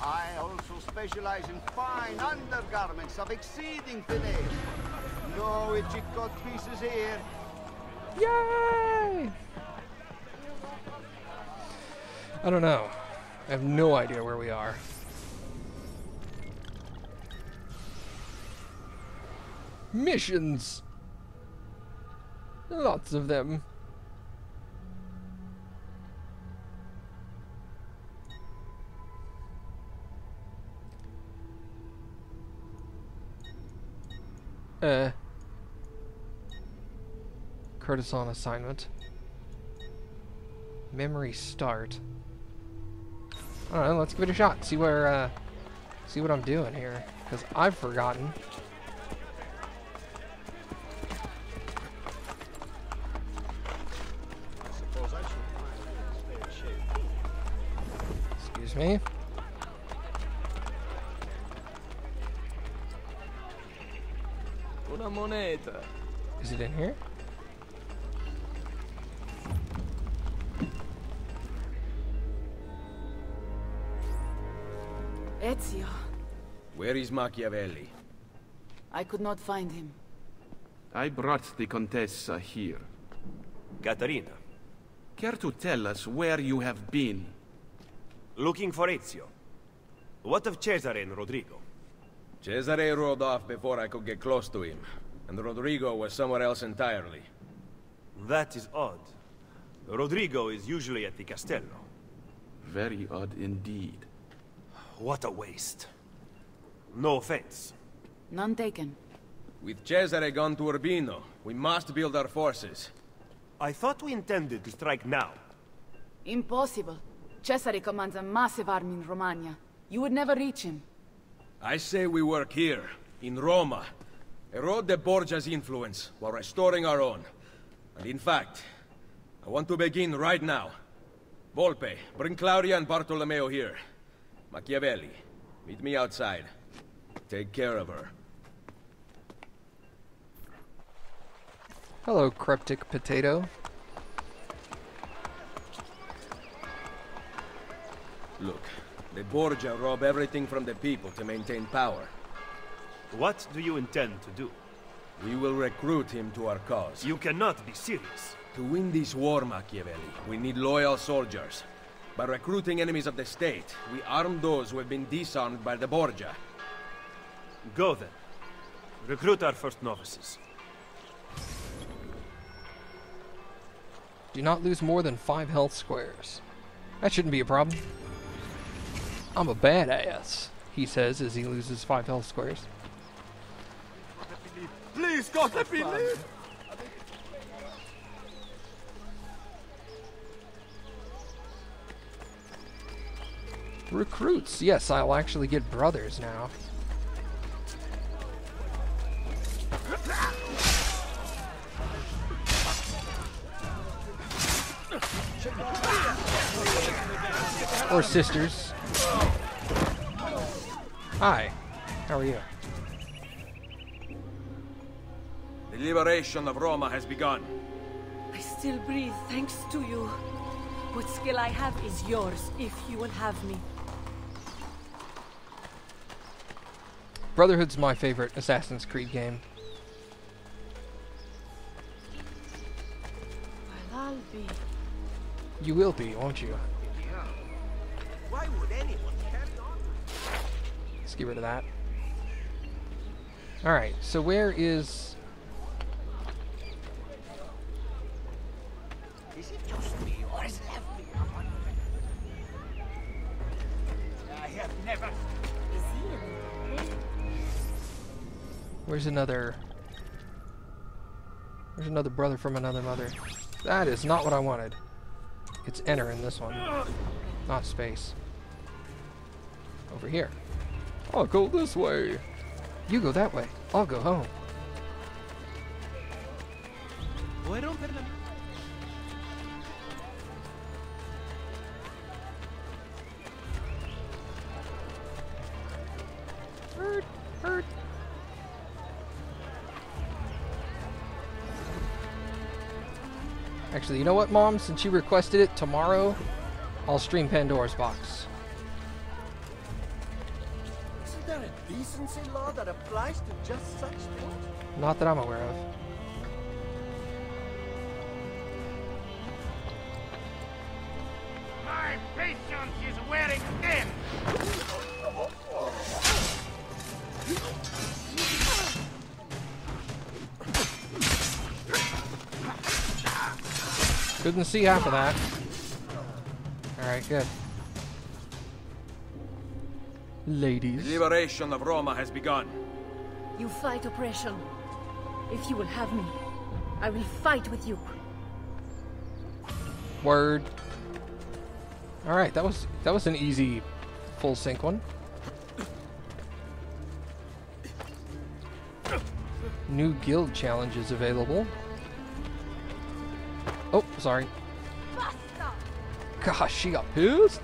I also specialize in fine undergarments of exceeding finish. No itchy cut pieces here. Yay! I don't know. I have no idea where we are. Missions! Lots of them. Uh. Kurdistan assignment. Memory start. Alright, let's give it a shot. See where, uh, see what I'm doing here. Because I've forgotten. I suppose Machiavelli? I could not find him. I brought the Contessa here. Caterina, Care to tell us where you have been? looking for Ezio. What of Cesare and Rodrigo? Cesare rode off before I could get close to him, and Rodrigo was somewhere else entirely. That is odd. Rodrigo is usually at the Castello. Very odd indeed. What a waste. No offense. None taken. With Cesare gone to Urbino, we must build our forces. I thought we intended to strike now. Impossible. Cesare commands a massive army in Romagna. You would never reach him. I say we work here, in Roma. Erode the Borgia's influence while restoring our own. And in fact, I want to begin right now. Volpe, bring Claudia and Bartolomeo here. Machiavelli, meet me outside. Take care of her. Hello, cryptic potato. Look, the Borgia rob everything from the people to maintain power. What do you intend to do? We will recruit him to our cause. You cannot be serious. To win this war, Machiavelli, we need loyal soldiers. By recruiting enemies of the state, we arm those who have been disarmed by the Borgia. Go then. Recruit our first novices. Do not lose more than five health squares. That shouldn't be a problem. I'm a badass, he says as he loses five health squares. Please, God, let me live! Recruits. Yes, I'll actually get brothers now. Or sisters. Hi. How are you? The liberation of Roma has begun. I still breathe thanks to you. What skill I have is yours, if you will have me. Brotherhood's my favorite Assassin's Creed game. Well, I'll be. You will be, won't you? Why would anyone carry on? Let's get rid of that. Alright, so where is... Is it just me, or is everyone wondering? I have never. Where's another... There's another brother from another mother. That is not what I wanted. It's enter in this one. Not space. Over here. I'll go this way. You go that way. I'll go home. Hurt, hurt. Actually, you know what, Mom? Since you requested it, tomorrow I'll stream Pandora's Box. There a decency law that applies to just such things? Not that I'm aware of. My patience is wearing thin. Couldn't see half of that. Alright, good. Ladies. The liberation of Roma has begun. You fight oppression. If you will have me, I will fight with you. Word. Alright, that was that was an easy full sync one. New guild challenges available. Oh, sorry. Gosh, she got pissed.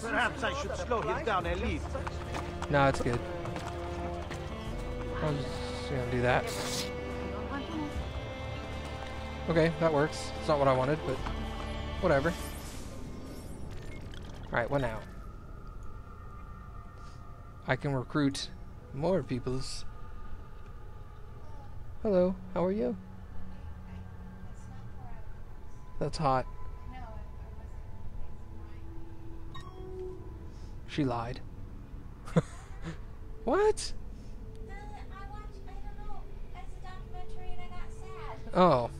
Perhaps I should slow him down. No, it's good. I'm just gonna do that. Okay, that works. It's not what I wanted, but whatever. Alright, what now? I can recruit more peoples. Hello, how are you? That's hot. She lied. what? Oh.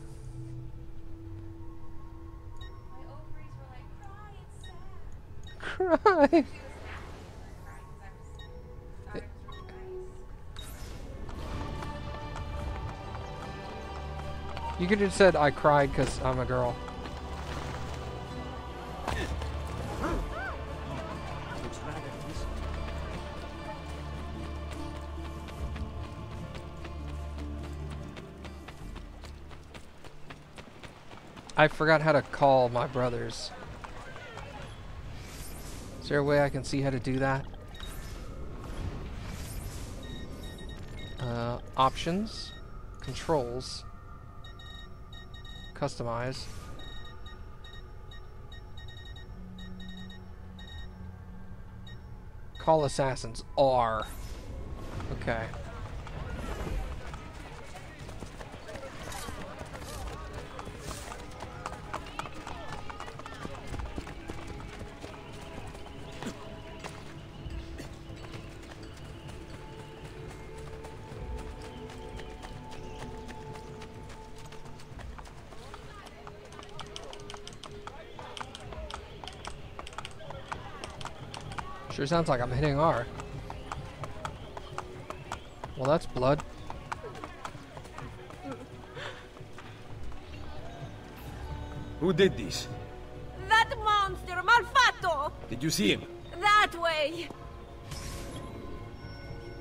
Cry. You could have said I cried because I'm a girl. I forgot how to call my brothers. Is there a way I can see how to do that? Uh, options, controls, customize. Call assassins R. Okay. Sure sounds like I'm hitting R. Well, that's blood. Who did this? That monster, Malfatto! Did you see him? That way!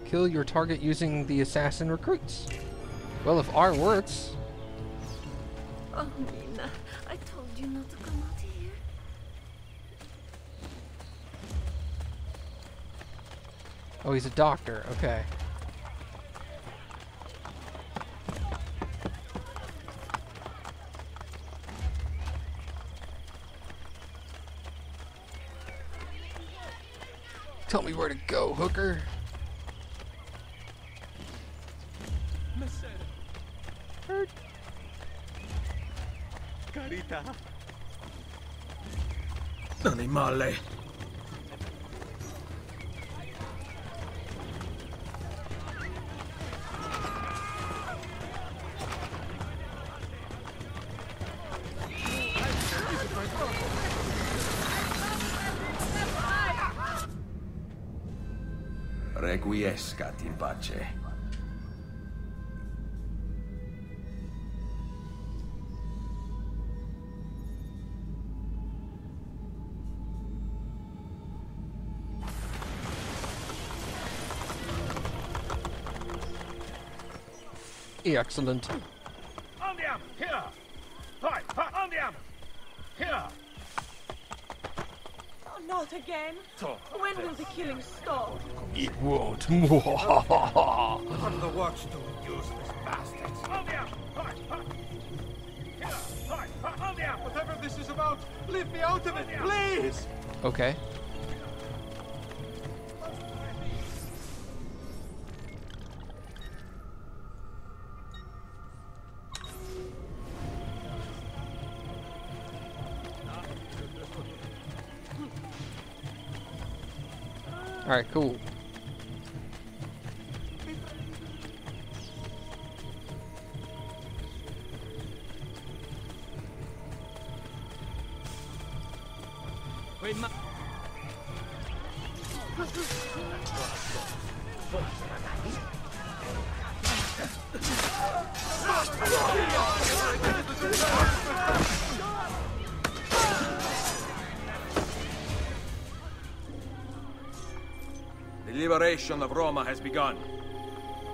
Kill your target using the assassin recruits. Well, if R works, Oh, Nina, I told you not to come out here. Oh, Oh, he's a doctor. Okay. Tell me where to go, hooker. Carita. Animale. Requiescat in pace. Excellent. Andiamo, here. Vai, vai, andiamo. Not again. When will the killing stop? It won't. What are the watch doing, useless bastards? Andiamo, vai, vai. Here, vai, vai. Whatever this is about, leave me out of it, please! okay. Alright, cool. The liberation of Roma has begun.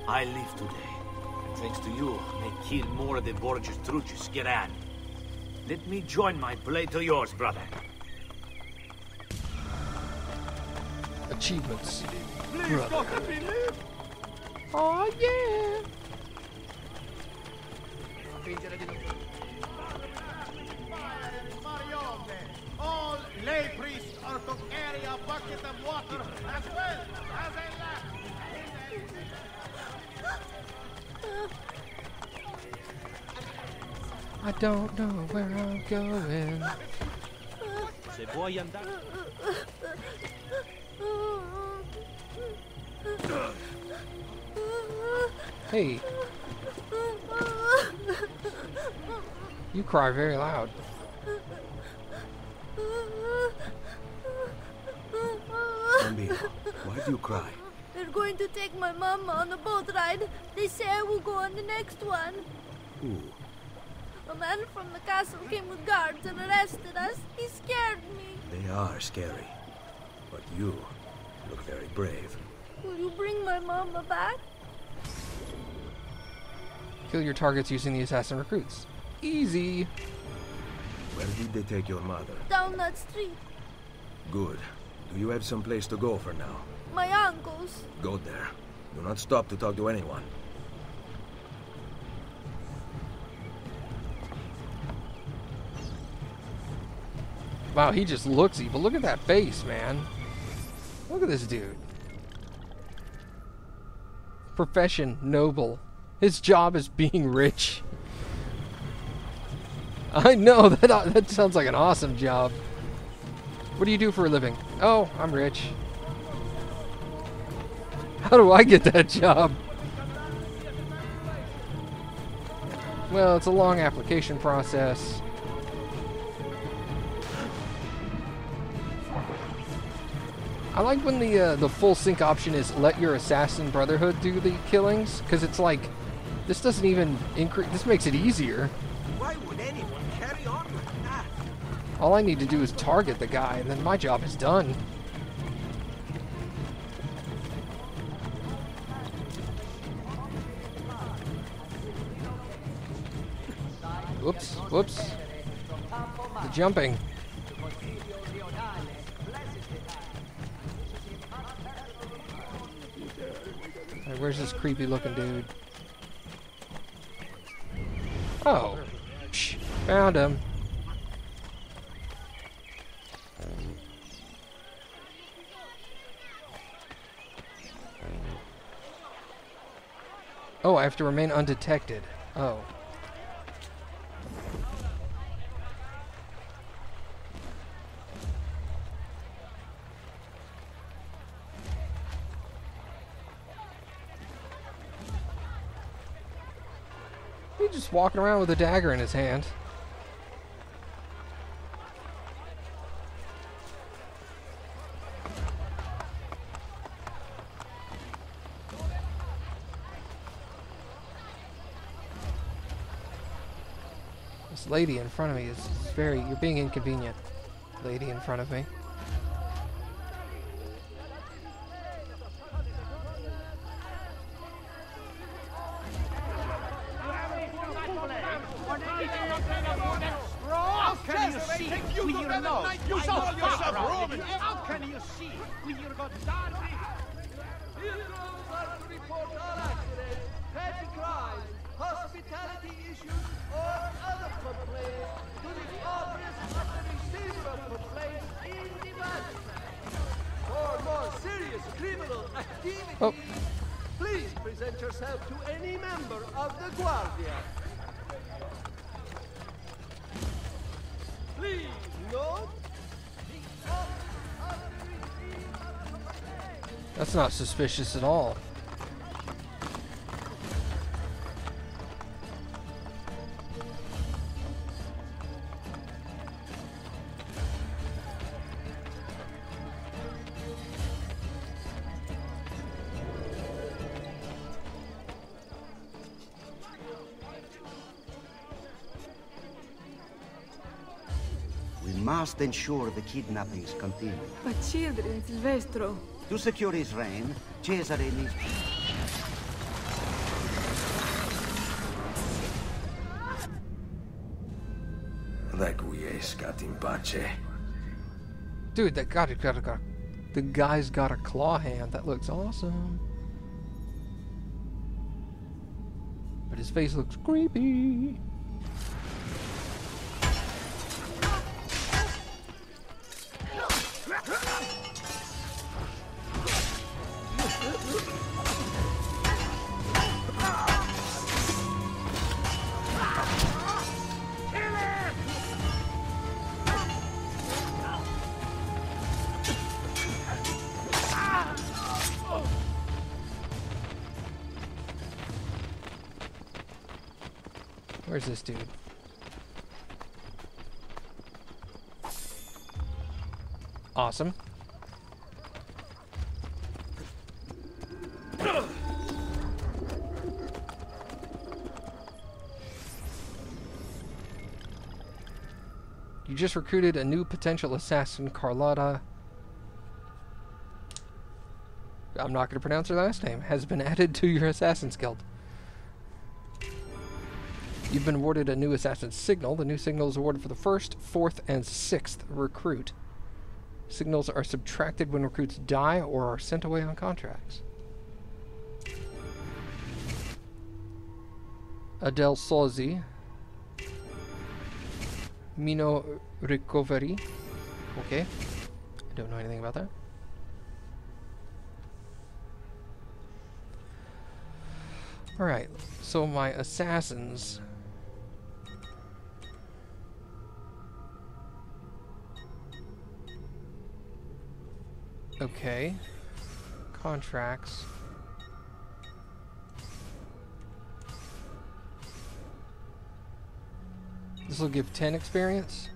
I live today. And thanks to you, may kill more of the Borgia's Trucius Geran. Let me join my blade to yours, brother. Achievements. Please Brother. don't let me live! Oh yeah! I don't know where I'm going. Se vuoi andare... Hey, you cry very loud. Bambino, why do you cry? They're going to take my mama on a boat ride. They say I will go on the next one. Who? A man from the castle came with guards and arrested us. He scared me. They are scary. But you look very brave. Will you bring my mama back? Kill your targets using the assassin recruits. Easy. Where did they take your mother? Down that street. Good. Do you have some place to go for now? My uncle's. Go there. Do not stop to talk to anyone. Wow, he just looks evil. Look at that face, man. Look at this dude. Profession, noble. His job is being rich. I know, that, that sounds like an awesome job. What do you do for a living? Oh, I'm rich. How do I get that job? Well, it's a long application process. I like when the uh, the full sync option is let your assassin brotherhood do the killings because it's like this doesn't even increase. This makes it easier. Why would anyone carry on like that? All I need to do is target the guy, and then my job is done. Whoops! Whoops! The jumping. Alright, where's this creepy looking dude? Oh. Psh, found him. Oh, I have to remain undetected. Oh. He's just walking around with a dagger in his hand. This lady in front of me is very. You're being inconvenient, lady in front of me. How can you see we are no? You so yourself Roman. How can you see we are got darkly? Petty crimes, hospitality issues, or other complaints to the office of the receiver of complaints in the. For more serious criminal activity, Oh. please present yourself to any member of the Guardia. That's not suspicious at all. Must ensure the kidnappings continue. But children, Silvestro. To secure his reign, Cesare needs... Requiescat in pace. Dude, that got it, got it, got it. The guy's got a claw hand. That looks awesome. But his face looks creepy. This dude? Awesome. You just recruited a new potential assassin, Carlotta. I'm not going to pronounce her last name. Has been added to your Assassin's Guild. You've been awarded a new Assassin's Signal. The new signal is awarded for the first, fourth, and sixth recruit. Signals are subtracted when recruits die or are sent away on contracts. Adele Sozzi. Mino Recovery. Okay. I don't know anything about that. Alright, so my assassins. Okay. Contracts. This will give 10 experience.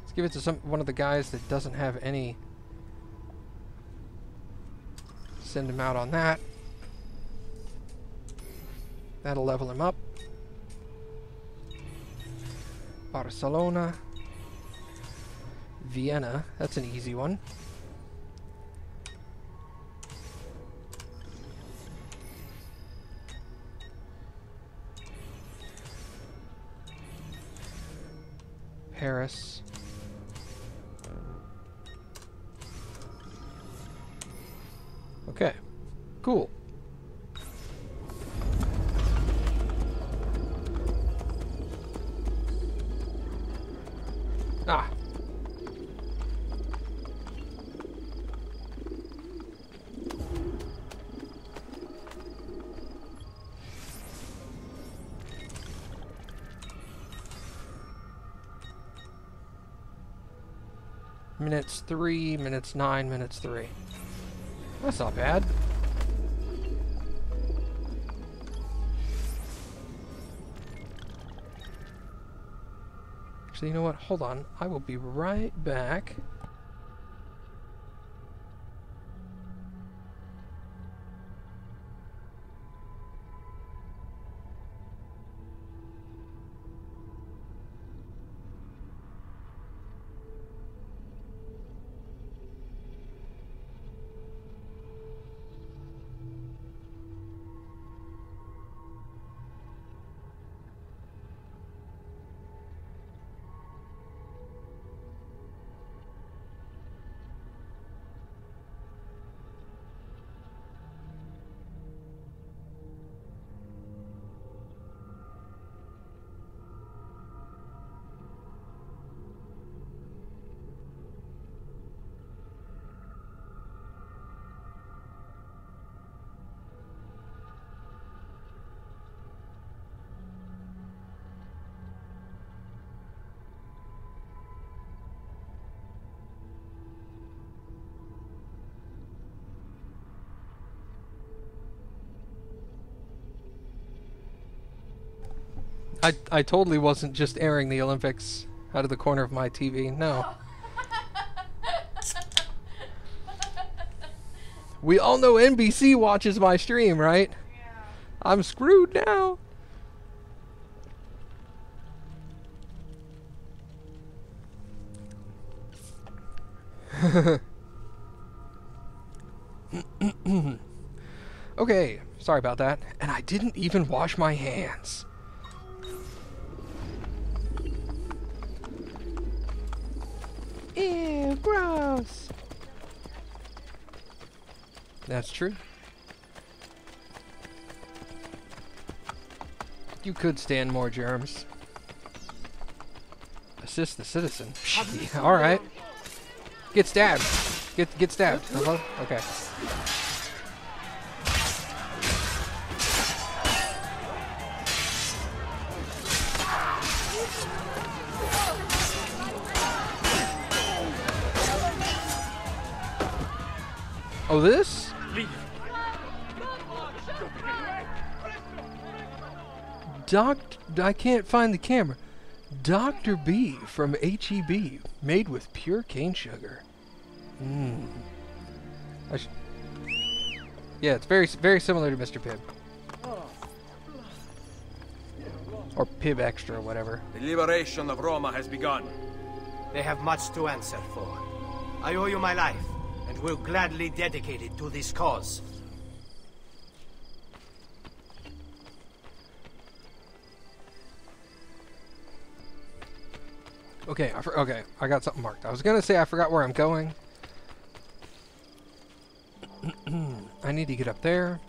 Let's give it to some one of the guys that doesn't have any. Send him out on that. That'll level him up. Barcelona. Vienna. That's an easy one. Paris. Okay. Cool. Minutes three, minutes nine, minutes three. That's not bad. Actually, you know what? Hold on. I will be right back. I I totally wasn't just airing the Olympics out of the corner of my TV. No. We all know NBC watches my stream, right? I'm screwed now. okay, sorry about that. And I didn't even wash my hands. Gross. That's true. You could stand more germs. Assist the citizen. All right. Get stabbed. Get get stabbed. Hello. Okay. Oh, this? Doc, I can't find the camera. Dr. B from HEB, made with pure cane sugar. Mmm. I sh- yeah, it's very very similar to Mr. Pibb. Or Pibb Extra, or whatever. The liberation of Roma has begun. They have much to answer for. I owe you my life, and will gladly dedicate it to this cause. Okay, I okay, I got something marked. I was gonna say I forgot where I'm going. I need to get up there.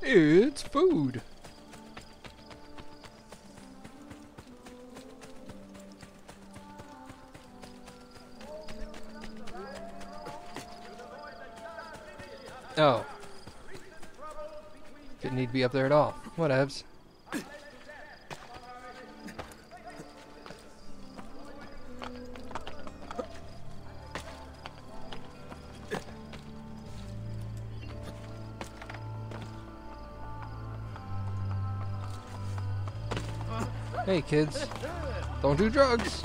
It's food. Be up there at all. Whatevs. Hey kids, don't do drugs.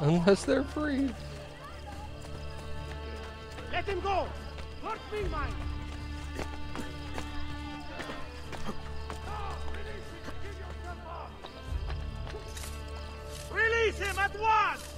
Unless they're free. Let him go! Not me, mine! Release him at once!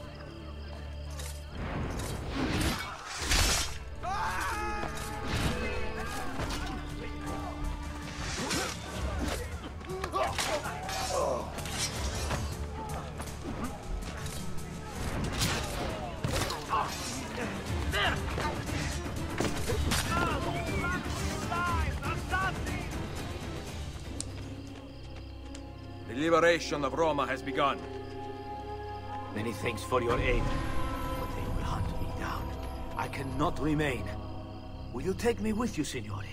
Liberation of Roma has begun. Many thanks for your aid, but they will hunt me down. I cannot remain. Will you take me with you, Signore?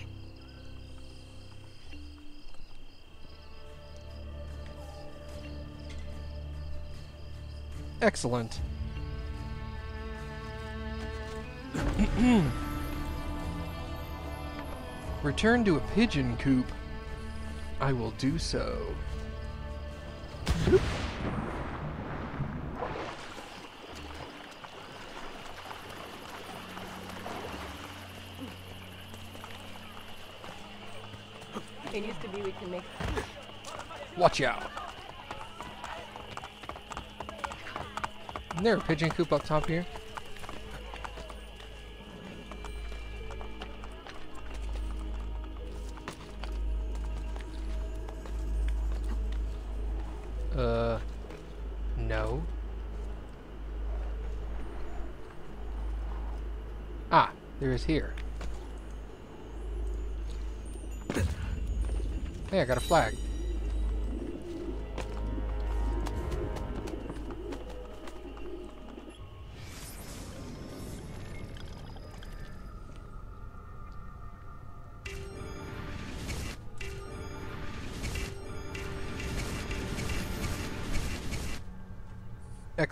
Excellent. Return to a pigeon coop. I will do so. Bloop. It used to be we can make. Watch out. Isn't there a pigeon coop up top here? Uh, no. Ah, there is here. Hey, I got a flag.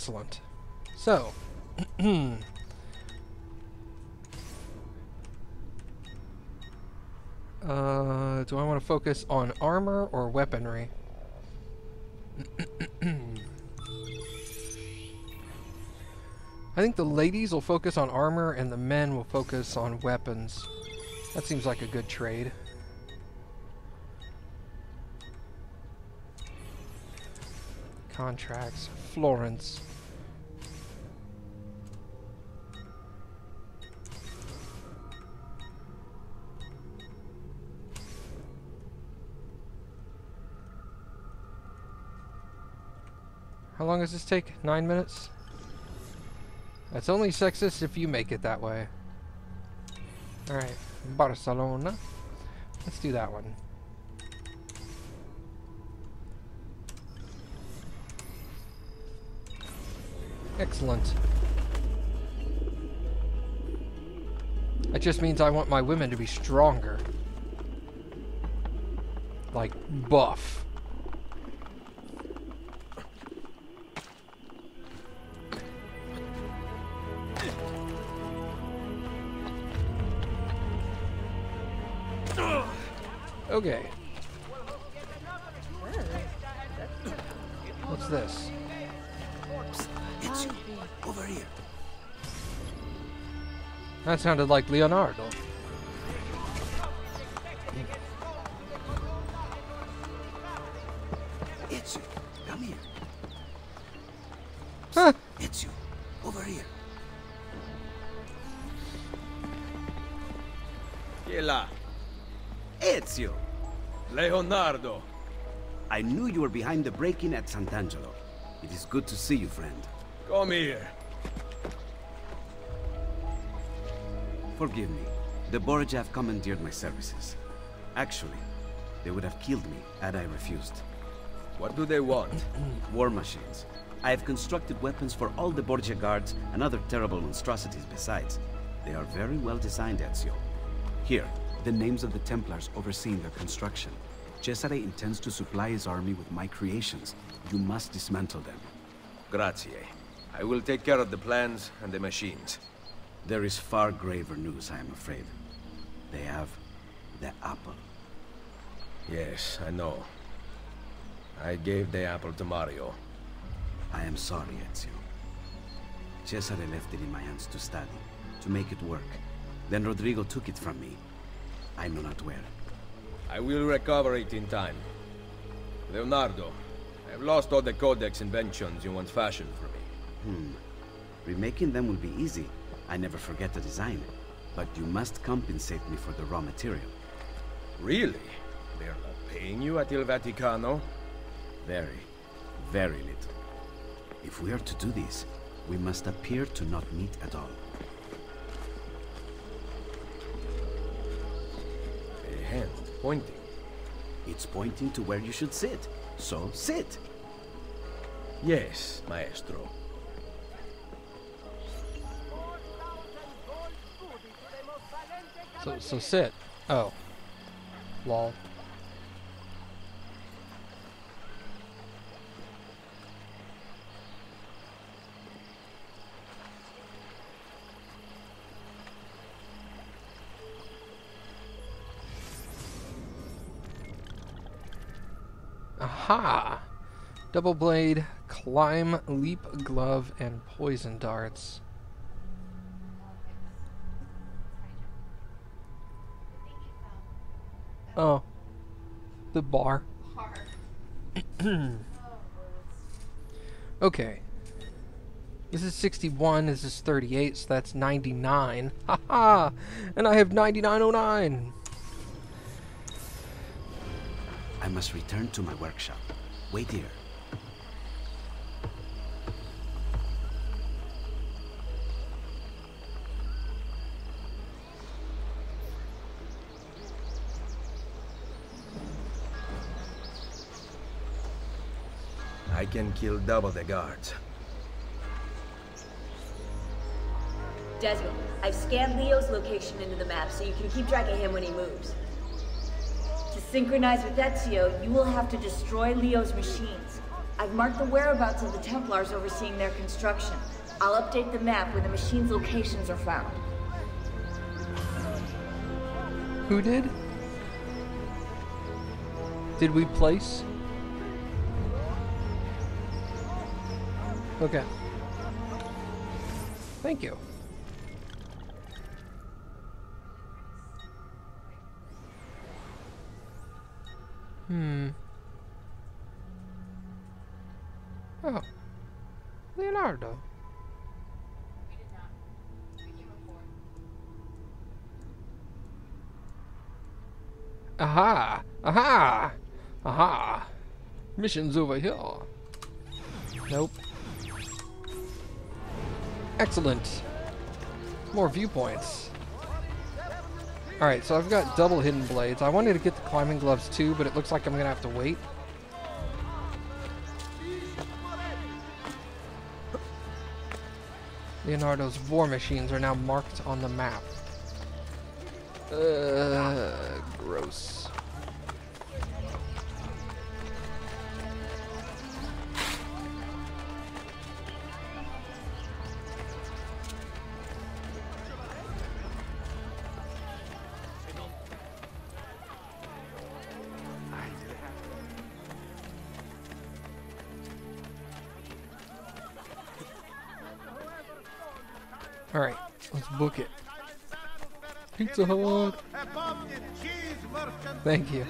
Excellent. So, Uh, do I want to focus on armor or weaponry? I think the ladies will focus on armor and the men will focus on weapons. That seems like a good trade. Contracts. Florence. How long does this take? Nine minutes? That's only sexist if you make it that way. Alright, Barcelona. Let's do that one. Excellent. That just means I want my women to be stronger. Like, buff. Okay. What's this? It's you. Over here. That sounded like Leonardo. Leonardo. I knew you were behind the break-in at Sant'Angelo. It is good to see you, friend. Come here. Forgive me. The Borgia have commandeered my services. Actually, they would have killed me had I refused. What do they want? War machines. I have constructed weapons for all the Borgia guards and other terrible monstrosities besides. They are very well designed, Ezio. Here, the names of the Templars overseeing their construction. Cesare intends to supply his army with my creations. You must dismantle them. Grazie. I will take care of the plans and the machines. There is far graver news, I am afraid. They have the apple. Yes, I know. I gave the apple to Mario. I am sorry, Ezio. Cesare left it in my hands to study, to make it work. Then Rodrigo took it from me. I know not where. I will recover it in time. Leonardo, I have lost all the Codex inventions you once fashioned for me. Hmm. Remaking them will be easy. I never forget the design. But you must compensate me for the raw material. Really? They're not paying you at Il Vaticano? Very, very little. If we are to do this, we must appear to not meet at all. A hand pointing. It's pointing to where you should sit. So sit. Yes, maestro. So, so sit. Oh. Lol. Aha! Double blade, climb, leap, glove, and poison darts. Oh. The bar. okay. This is 61, this is 38, so that's 99. Haha! and I have 9909! Must return to my workshop. Wait here. I can kill double the guards. Desmond, I've scanned Leo's location into the map so you can keep track of him when he moves. To synchronize with Ezio, you will have to destroy Leo's machines. I've marked the whereabouts of the Templars overseeing their construction. I'll update the map where the machines' locations are found. Who did? Did we place? Okay. Thank you. Hmm. Oh. Leonardo. Aha! Aha! Aha! Mission's over here. Nope. Excellent. More viewpoints. Alright, so I've got double hidden blades. I wanted to get the climbing gloves too, but it looks like I'm gonna have to wait. Leonardo's war machines are now marked on the map. Uh, gross. Book it. Pizza Hut. Thank you.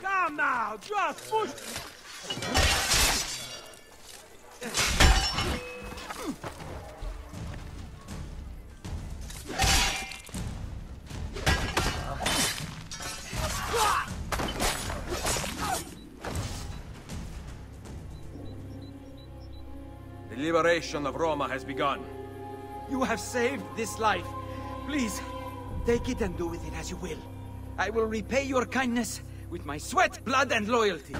Come now, just push. Liberation of Roma has begun. You have saved this life. Please, take it and do with it as you will. I will repay your kindness with my sweat, blood, and loyalty.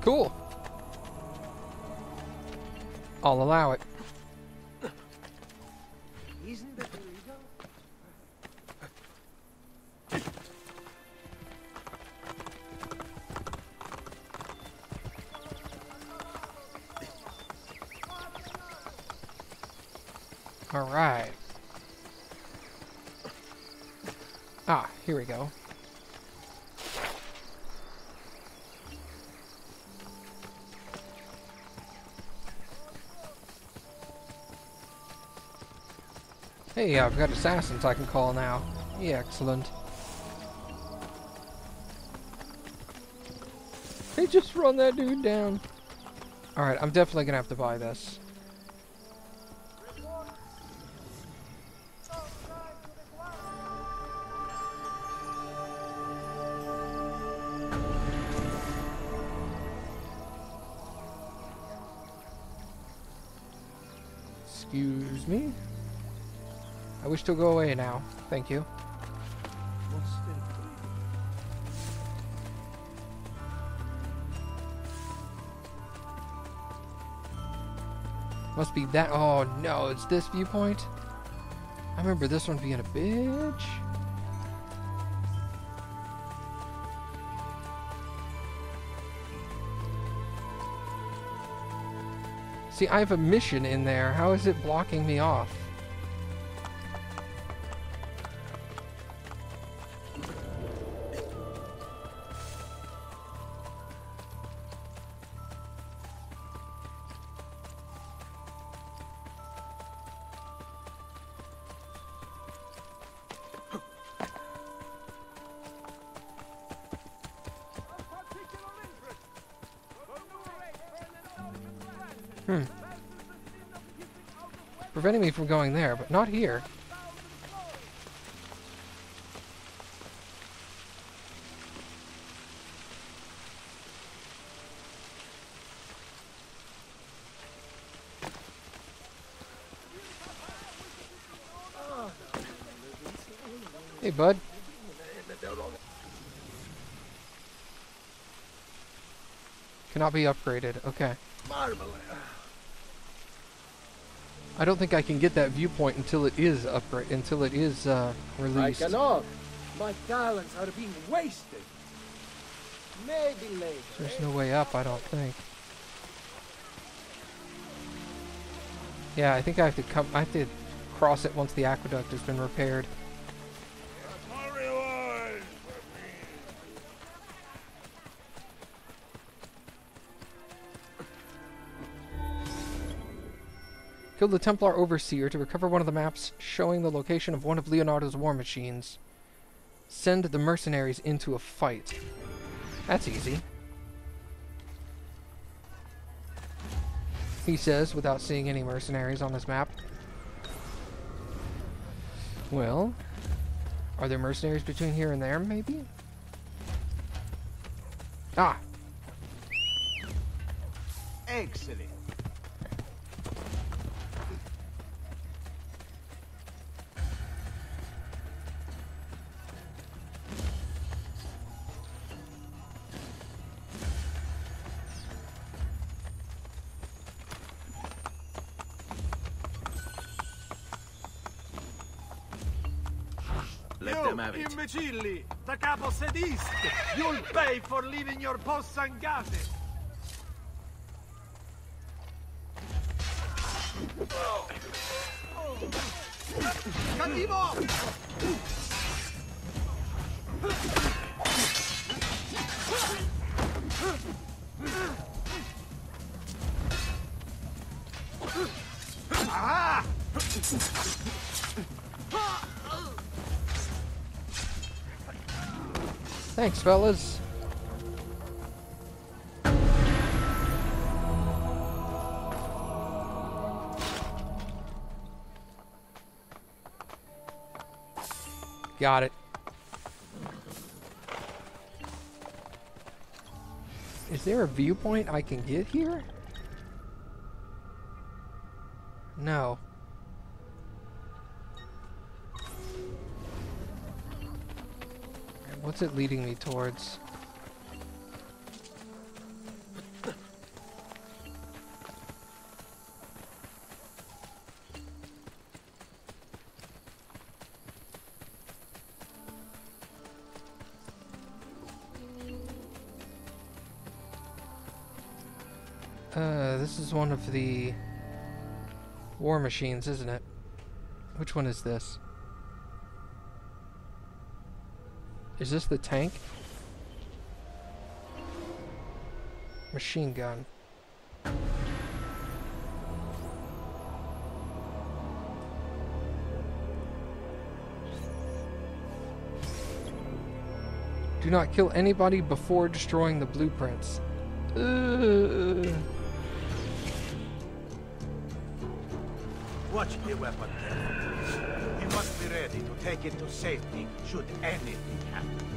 Cool. I'll allow it. Hey, I've got assassins I can call now. Yeah, excellent. Hey, just run that dude down. Alright, I'm definitely gonna have to buy this. To go away now. Thank you. Must be that. Oh no, it's this viewpoint? I remember this one being a bitch. See, I have a mission in there. How is it blocking me off? From going there, but not here. Hey, bud. Cannot be upgraded. Okay. I don't think I can get that viewpoint until it is upgrade until it is uh, I released. cannot. My talents are being wasted. Maybe later. There's no way up, I don't think. Yeah, I think I have to come. I have to cross it once the aqueduct has been repaired. Kill the Templar Overseer to recover one of the maps showing the location of one of Leonardo's war machines. Send the mercenaries into a fight. That's easy. He says, without seeing any mercenaries on his map. Well, are there mercenaries between here and there, maybe? Ah! Excellent. Imbecilli! Da capo sediste! You'll pay for leaving your possangate! Cattivo! Fellas. Got it. Is there a viewpoint I can get here? No. What's it leading me towards? Uh, this is one of the war machines, isn't it? Which one is this? Is this the tank? Machine gun. Do not kill anybody before destroying the blueprints. Ugh. Watch your weapon. Must be ready to take it to safety should anything happen.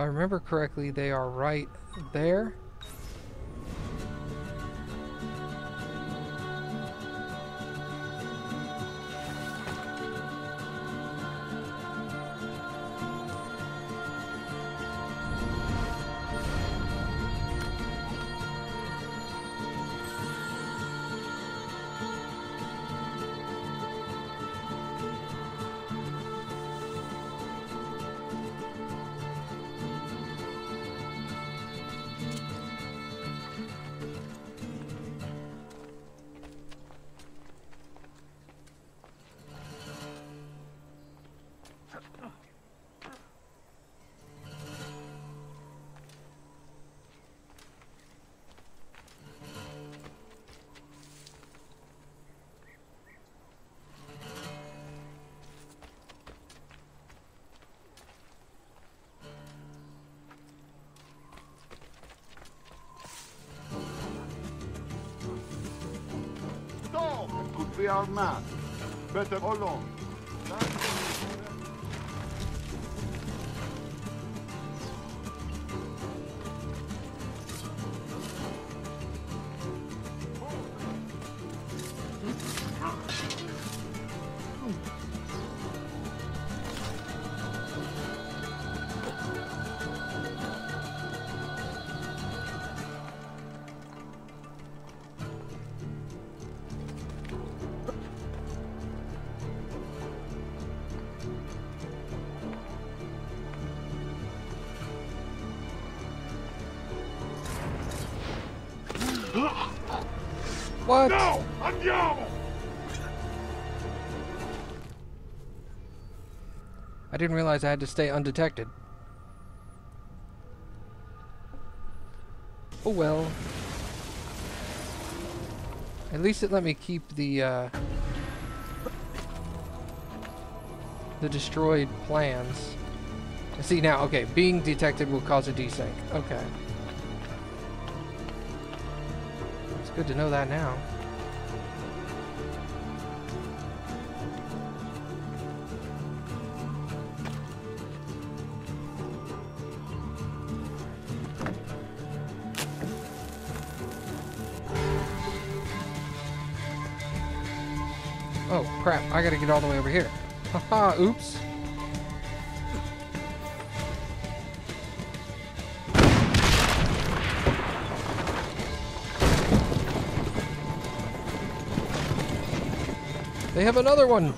I remember correctly, they are right there. Our man. Better alone. Didn't realize I had to stay undetected. Oh well. At least it let me keep the, uh, the destroyed plans. See now, okay, being detected will cause a desync. Okay. It's good to know that now. Oh, crap. I gotta get all the way over here. Haha, oops. They have another one.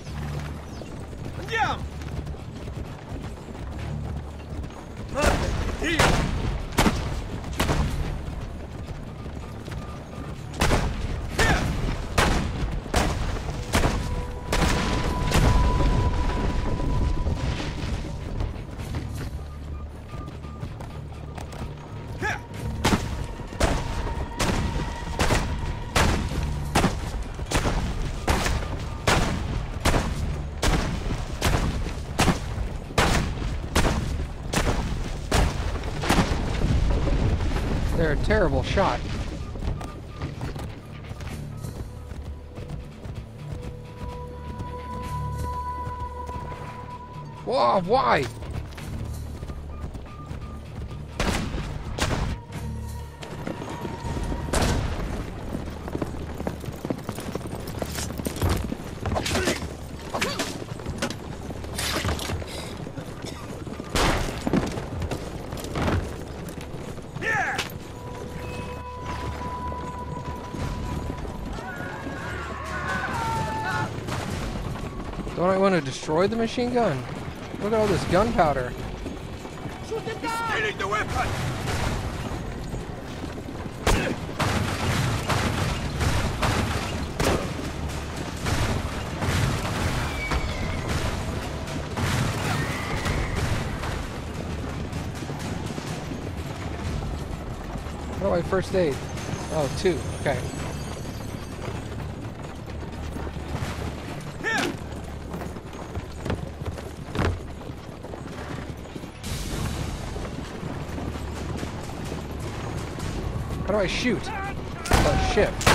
Terrible shot. Whoa, why? Don't I want to destroy the machine gun? Look at all this gunpowder. Stealing the weapon! How do I first aid? Oh, two. Okay. I shoot? Oh, shit.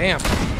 Damn.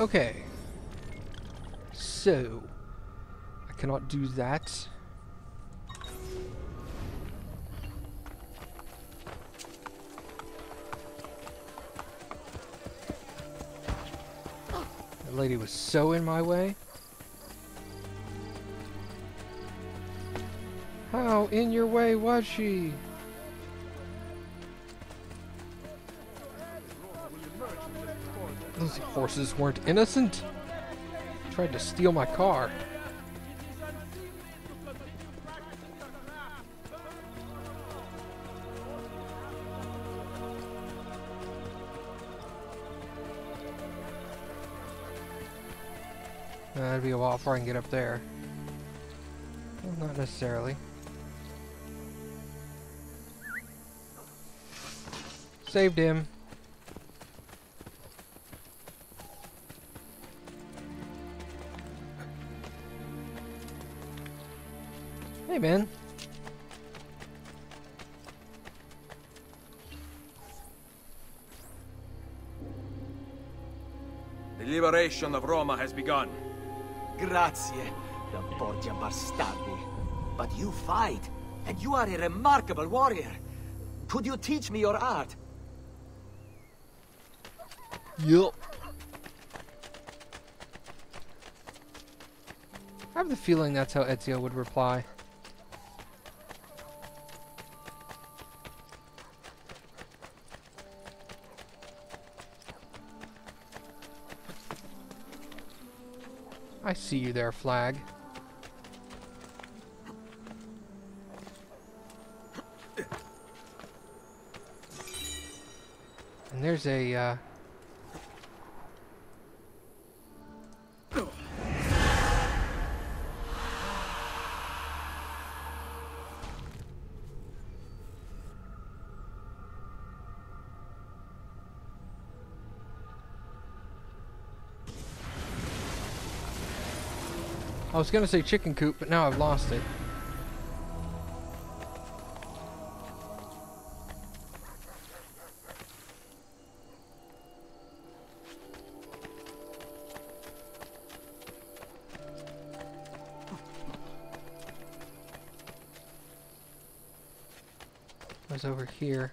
Okay. So, I cannot do that. That lady was so in my way. How in your way was she? Horses weren't innocent. Tried to steal my car. Uh, That'd be a while before I can get up there. Well, not necessarily. Saved him. Hey, man. The liberation of Roma has begun. Grazie, the Borgia Bastardi. But you fight, and you are a remarkable warrior. Could you teach me your art? Yup. I have the feeling that's how Ezio would reply. I see you there, Flag. And there's a, uh... I was gonna say chicken coop, but now I've lost it. was over here.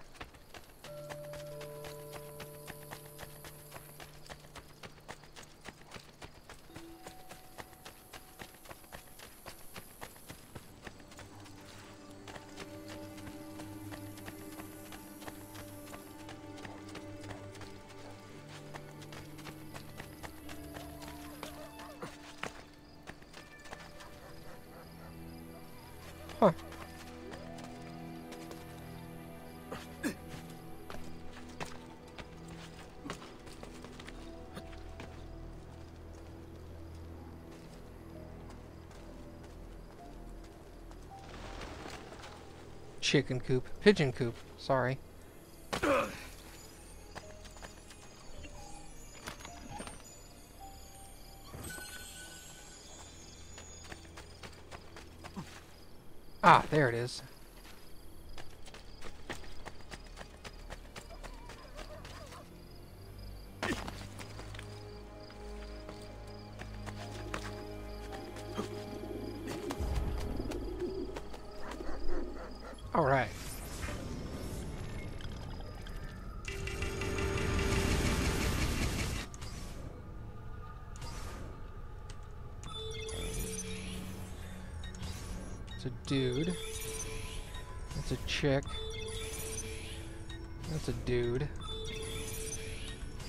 Chicken coop. Pigeon coop. Sorry. Ah, there it is. That's a dude.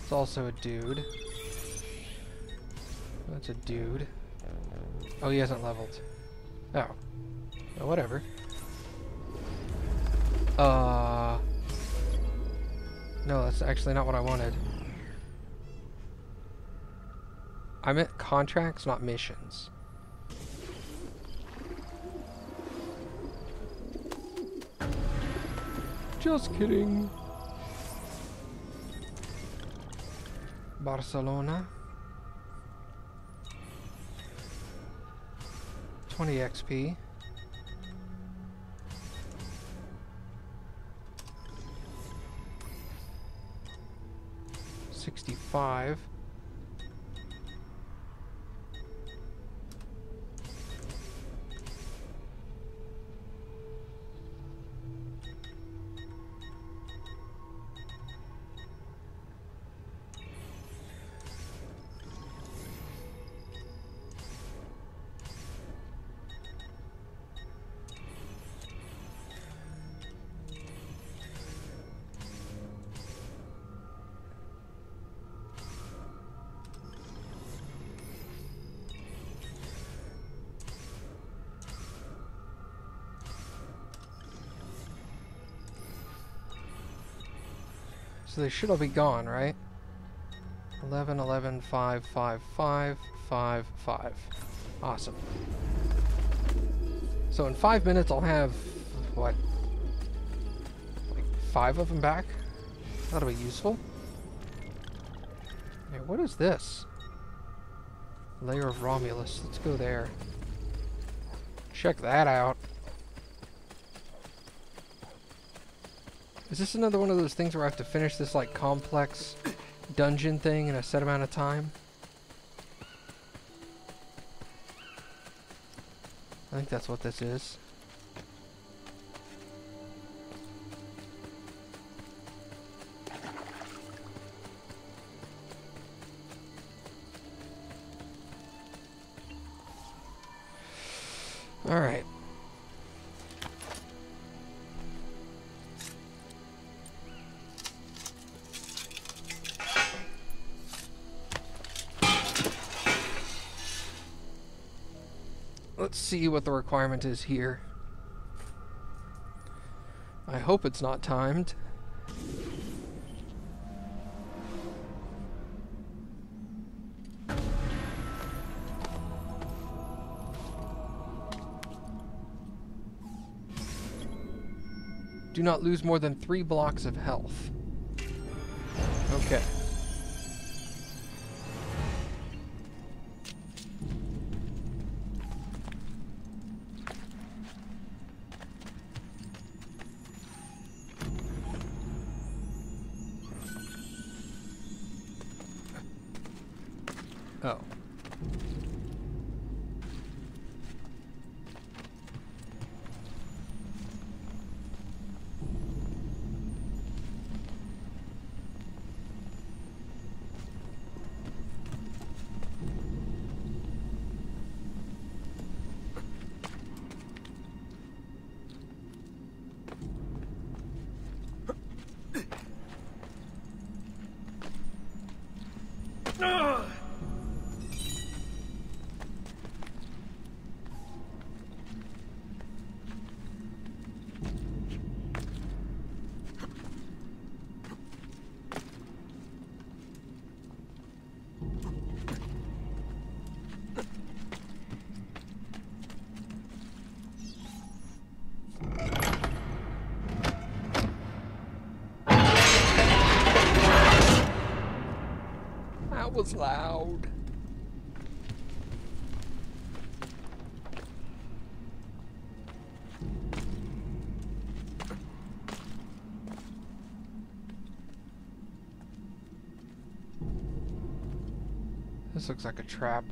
It's also a dude. That's a dude. Oh, he hasn't leveled. Oh. Oh, whatever. Uh... No, that's actually not what I wanted. I meant contracts, not missions. Just kidding. Barcelona. 20 XP. Sixty-five. So they should all be gone, right? 11, 11, 5, 5, 5, 5, 5. Awesome. So in five minutes I'll have, what, like five of them back? That'll be useful. Okay, what is this? Lair of Romulus. Let's go there. Check that out. Is this another one of those things where I have to finish this like complex dungeon thing in a set amount of time? I think that's what this is. What the requirement is here. I hope it's not timed. Do not lose more than three blocks of health. Okay. Oh. Loud. This looks like a trap.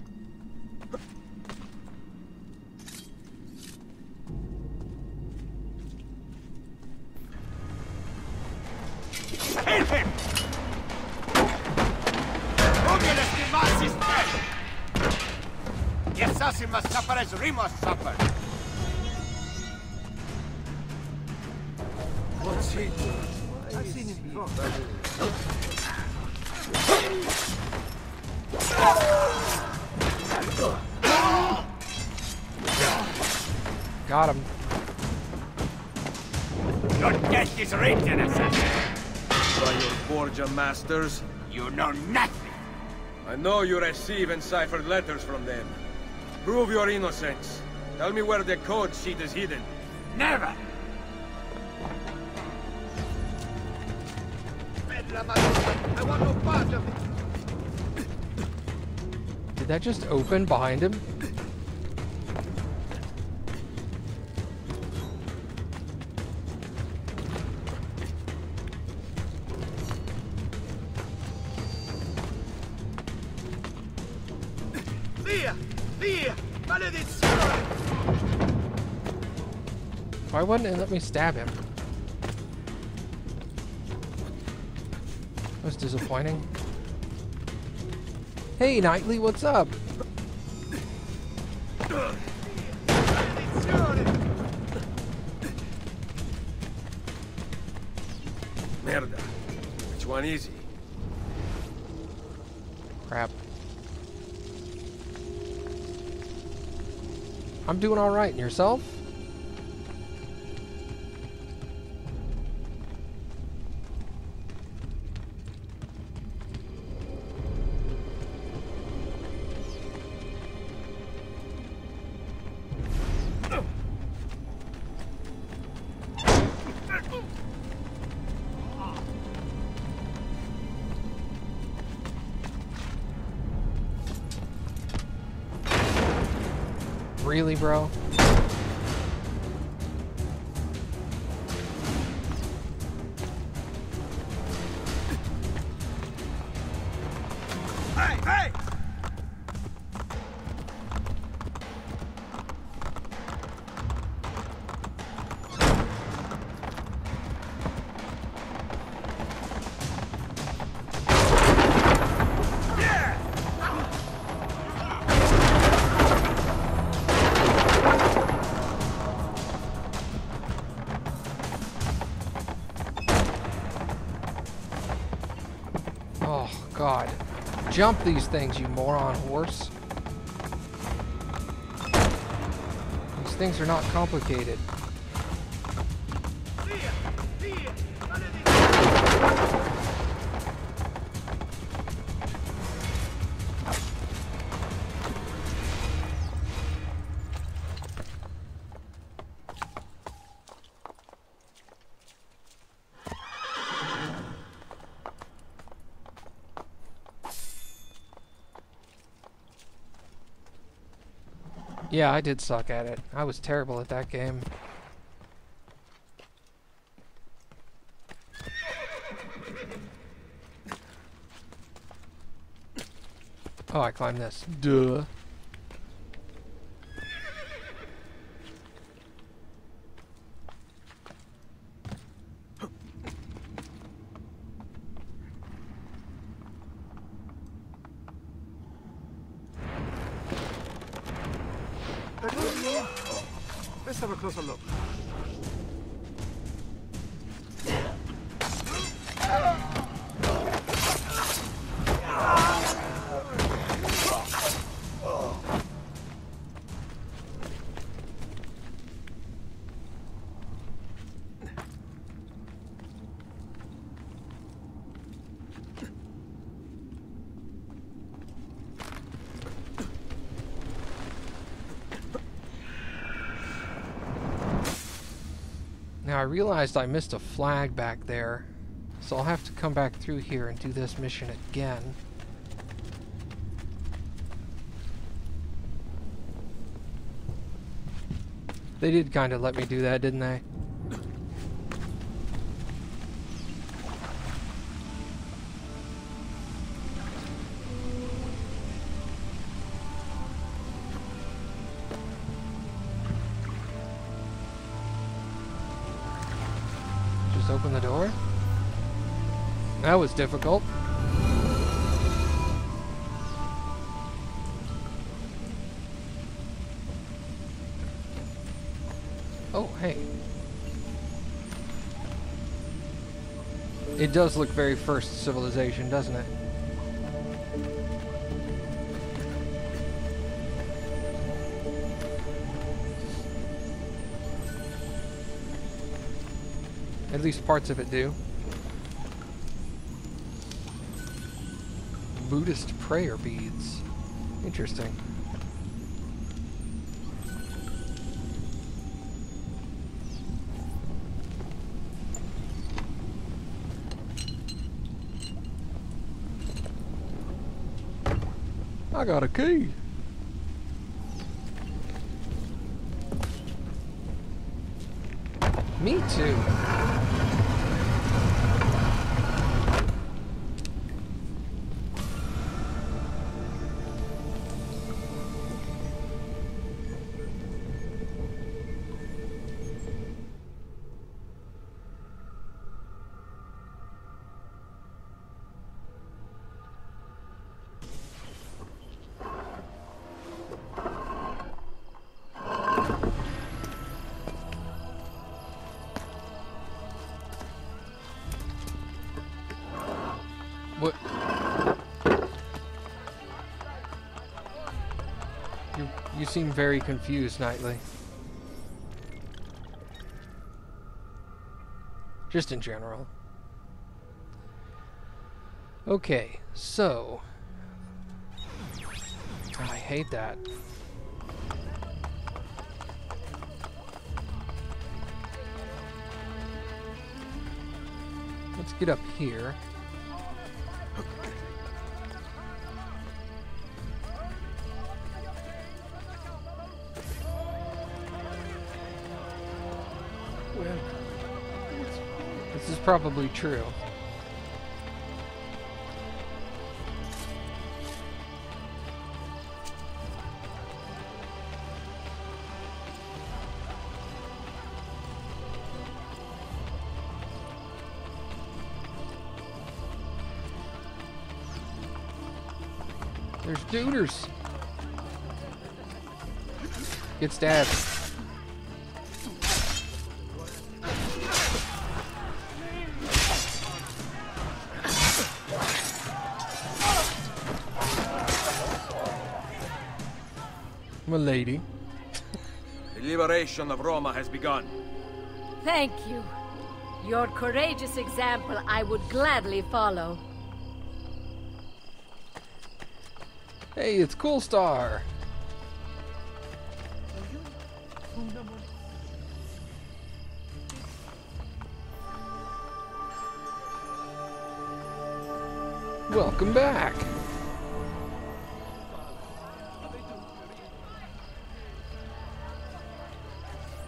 Assassin must suffer as Remus suffered. What's he doing? I've seen him before. Got him. Your death is written, assassin. By your Borgia masters? You know nothing. I know you receive enciphered letters from them. Prove your innocence. Tell me where the code sheet is hidden. Never! I want no part of it. Did that just open behind him? Wouldn't it let me stab him? That was disappointing. Hey, Knightley, what's up? Merda. Which one is he? Crap. I'm doing alright, and yourself? Really, bro? Jump these things, you moron horse. These things are not complicated. Yeah, I did suck at it. I was terrible at that game. Oh, I climbed this. Duh. Realized I missed a flag back there, so I'll have to come back through here and do this mission again. They did kind of let me do that, didn't they? Was difficult. Oh, hey. It does look very first civilization, doesn't it? At least parts of it do. Buddhist prayer beads. Interesting. I got a key. Me too. Seem very confused, Knightley. Just in general. Okay, so I hate that. Let's get up here. Probably true. There's duders. Get stabbed. My lady. The liberation of Roma has begun. Thank you. Your courageous example I would gladly follow. Hey, it's Cool Star. Welcome back.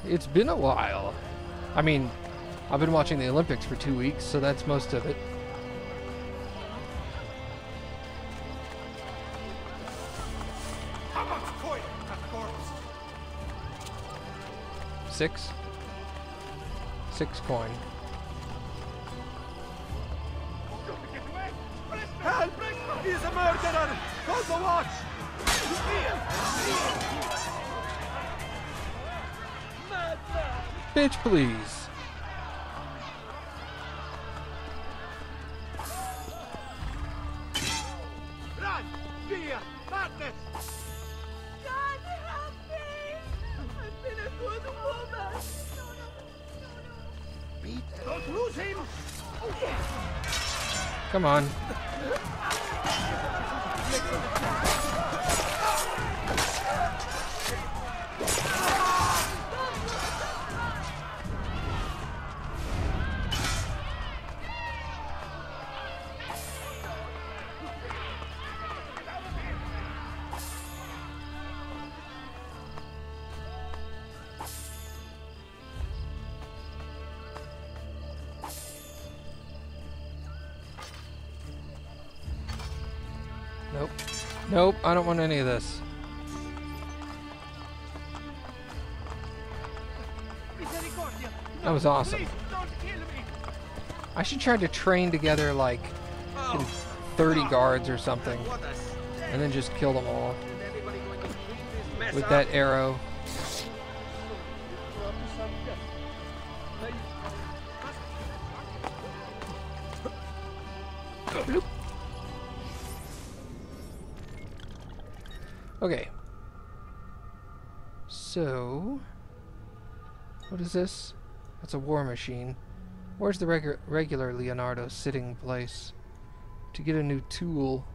It's been a while. I mean, I've been watching the Olympics for two weeks, so that's most of it. Six? Six coin. Help! He's a murderer! Call the watch! Bitch, please. Run! Fear! Madness! God, help me! I've been a good woman. Don't lose him! Come on. I don't want any of this. That was awesome. I should try to train together like 30 guards or something. And then just kill them all. With that arrow. Is this? That's a war machine. Where's the regu regular Leonardo sitting place? To get a new tool.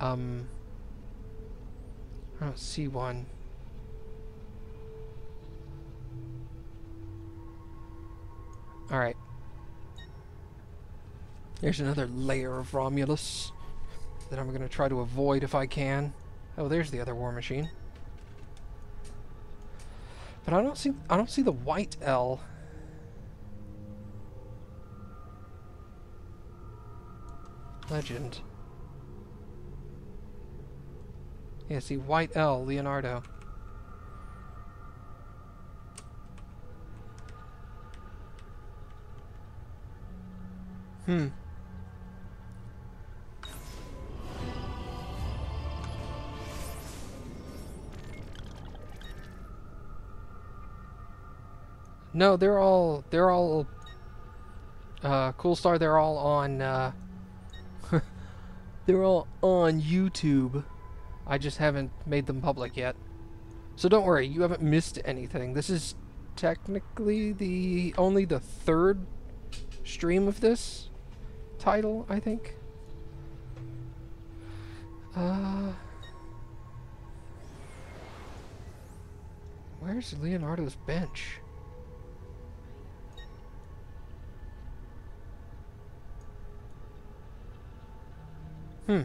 Um, I don't see one. Alright. There's another Lair of Romulus that I'm going to try to avoid if I can. Oh, there's the other war machine. But I don't see I don't see the white L. Legend. Yeah, see white L Leonardo. Hmm. No, they're all they're all uh Coolstar, they're all on uh they're all on YouTube. I just haven't made them public yet. So don't worry, you haven't missed anything. This is technically the only the third stream of this title, I think. Uh Where's Leonardo's bench? Hmm.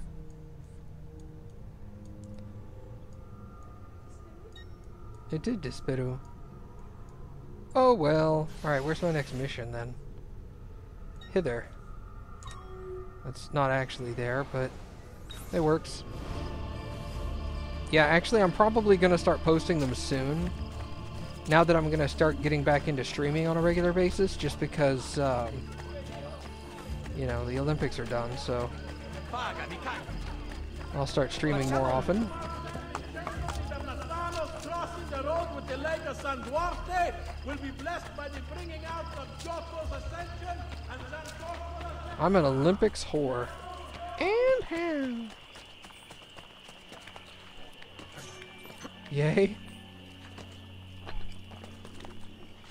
It did Despero. Oh well. Alright, where's my next mission then? Hither. That's not actually there, but it works. Yeah, actually I'm probably going to start posting them soon. Now that I'm going to start getting back into streaming on a regular basis, just because, um, you know, the Olympics are done, so... I'll start streaming more often. crossing the road with the Lake of San Duarte will be blessed by the bringing out of Giotto's ascension and San Corpora's I'm an Olympics whore. And how? Yay.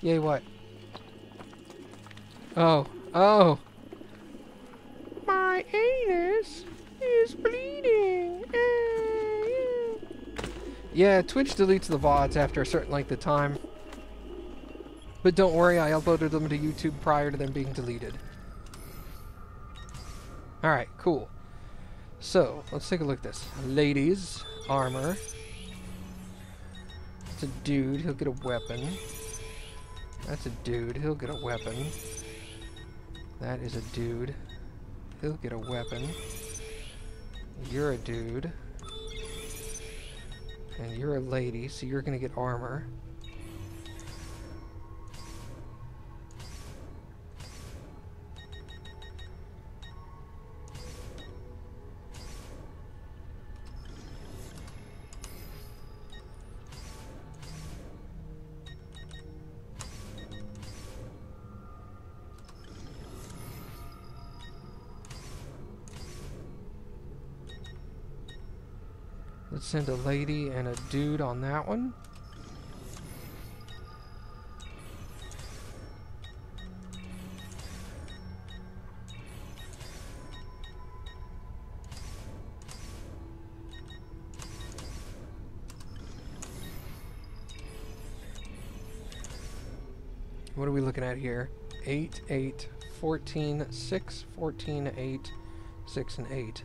Yay what? Oh. Oh. My anus is bleeding. Yeah, Twitch deletes the VODs after a certain length of time. But don't worry, I uploaded them to YouTube prior to them being deleted. Alright, cool. So, let's take a look at this. Ladies, armor. It's a dude, he'll get a weapon. That's a dude, he'll get a weapon. That is a dude. He'll get a weapon. You're a dude. And you're a lady, so you're gonna get armor. Send a lady and a dude on that one. What are we looking at here? 8, 8, 14, 6, 14, 8, 6, and 8.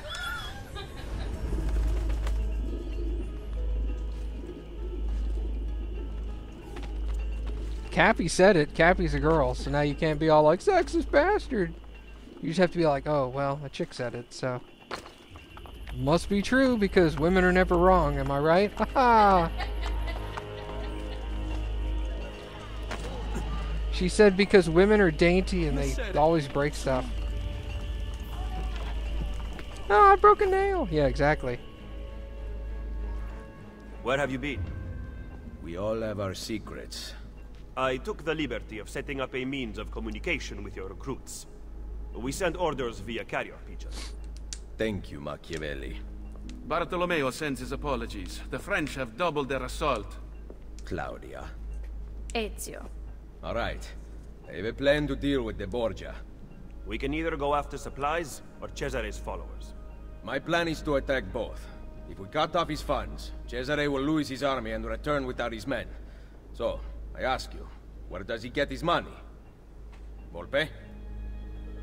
Cappy said it. Cappy's a girl, so now you can't be all like, sexist bastard. You just have to be like, oh, well, a chick said it, so. Must be true because women are never wrong, am I right? Haha! she said because women are dainty and they always break stuff. Oh, I broke a nail. Yeah, exactly. Where have you been? We all have our secrets. I took the liberty of setting up a means of communication with your recruits. We send orders via carrier pigeons. Thank you, Machiavelli. Bartolomeo sends his apologies. The French have doubled their assault. Claudia. Ezio. All right. I have a plan to deal with the Borgia. We can either go after supplies or Cesare's followers. My plan is to attack both. If we cut off his funds, Cesare will lose his army and return without his men. So, I ask you, where does he get his money? Volpe?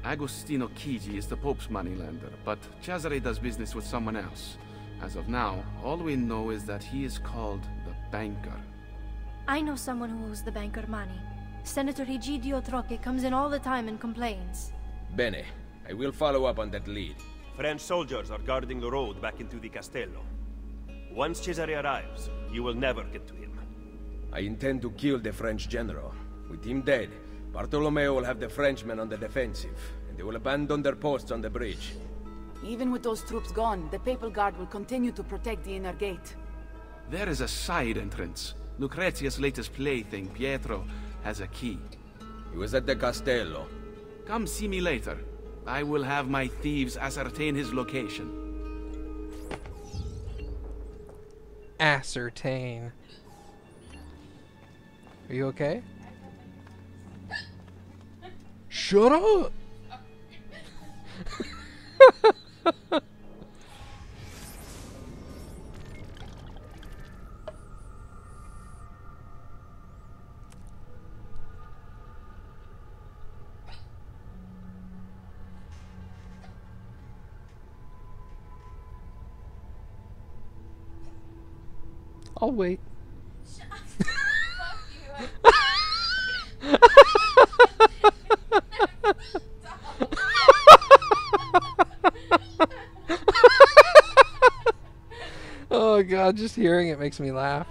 Agostino Chigi is the Pope's moneylender, but Cesare does business with someone else. As of now, all we know is that he is called the Banker. I know someone who owes the banker money. Senator Egidio Troche comes in all the time and complains. Bene. I will follow up on that lead. French soldiers are guarding the road back into the Castello. Once Cesare arrives, you will never get to him. I intend to kill the French general. With him dead, Bartolomeo will have the Frenchmen on the defensive, and they will abandon their posts on the bridge. Even with those troops gone, the Papal Guard will continue to protect the inner gate. There is a side entrance. Lucrezia's latest plaything, Pietro, has a key. He was at the Castello. Come see me later. I will have my thieves ascertain his location. Ascertain. Are you okay? Shut up! I'll wait. oh god, just hearing it makes me laugh.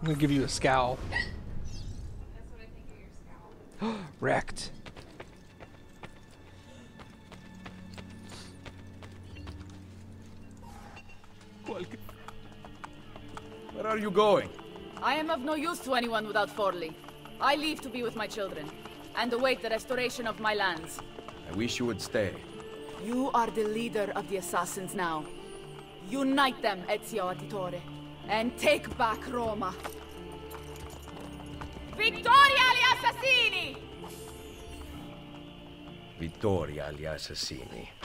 I'm gonna give you a scowl. Wrecked. Where are you going? I am of no use to anyone without Forli. I leave to be with my children, and await the restoration of my lands. I wish you would stay. You are the leader of the assassins now. Unite them, Ezio Auditore, and take back Roma. Vittoria agli assassini! Vittoria agli assassini.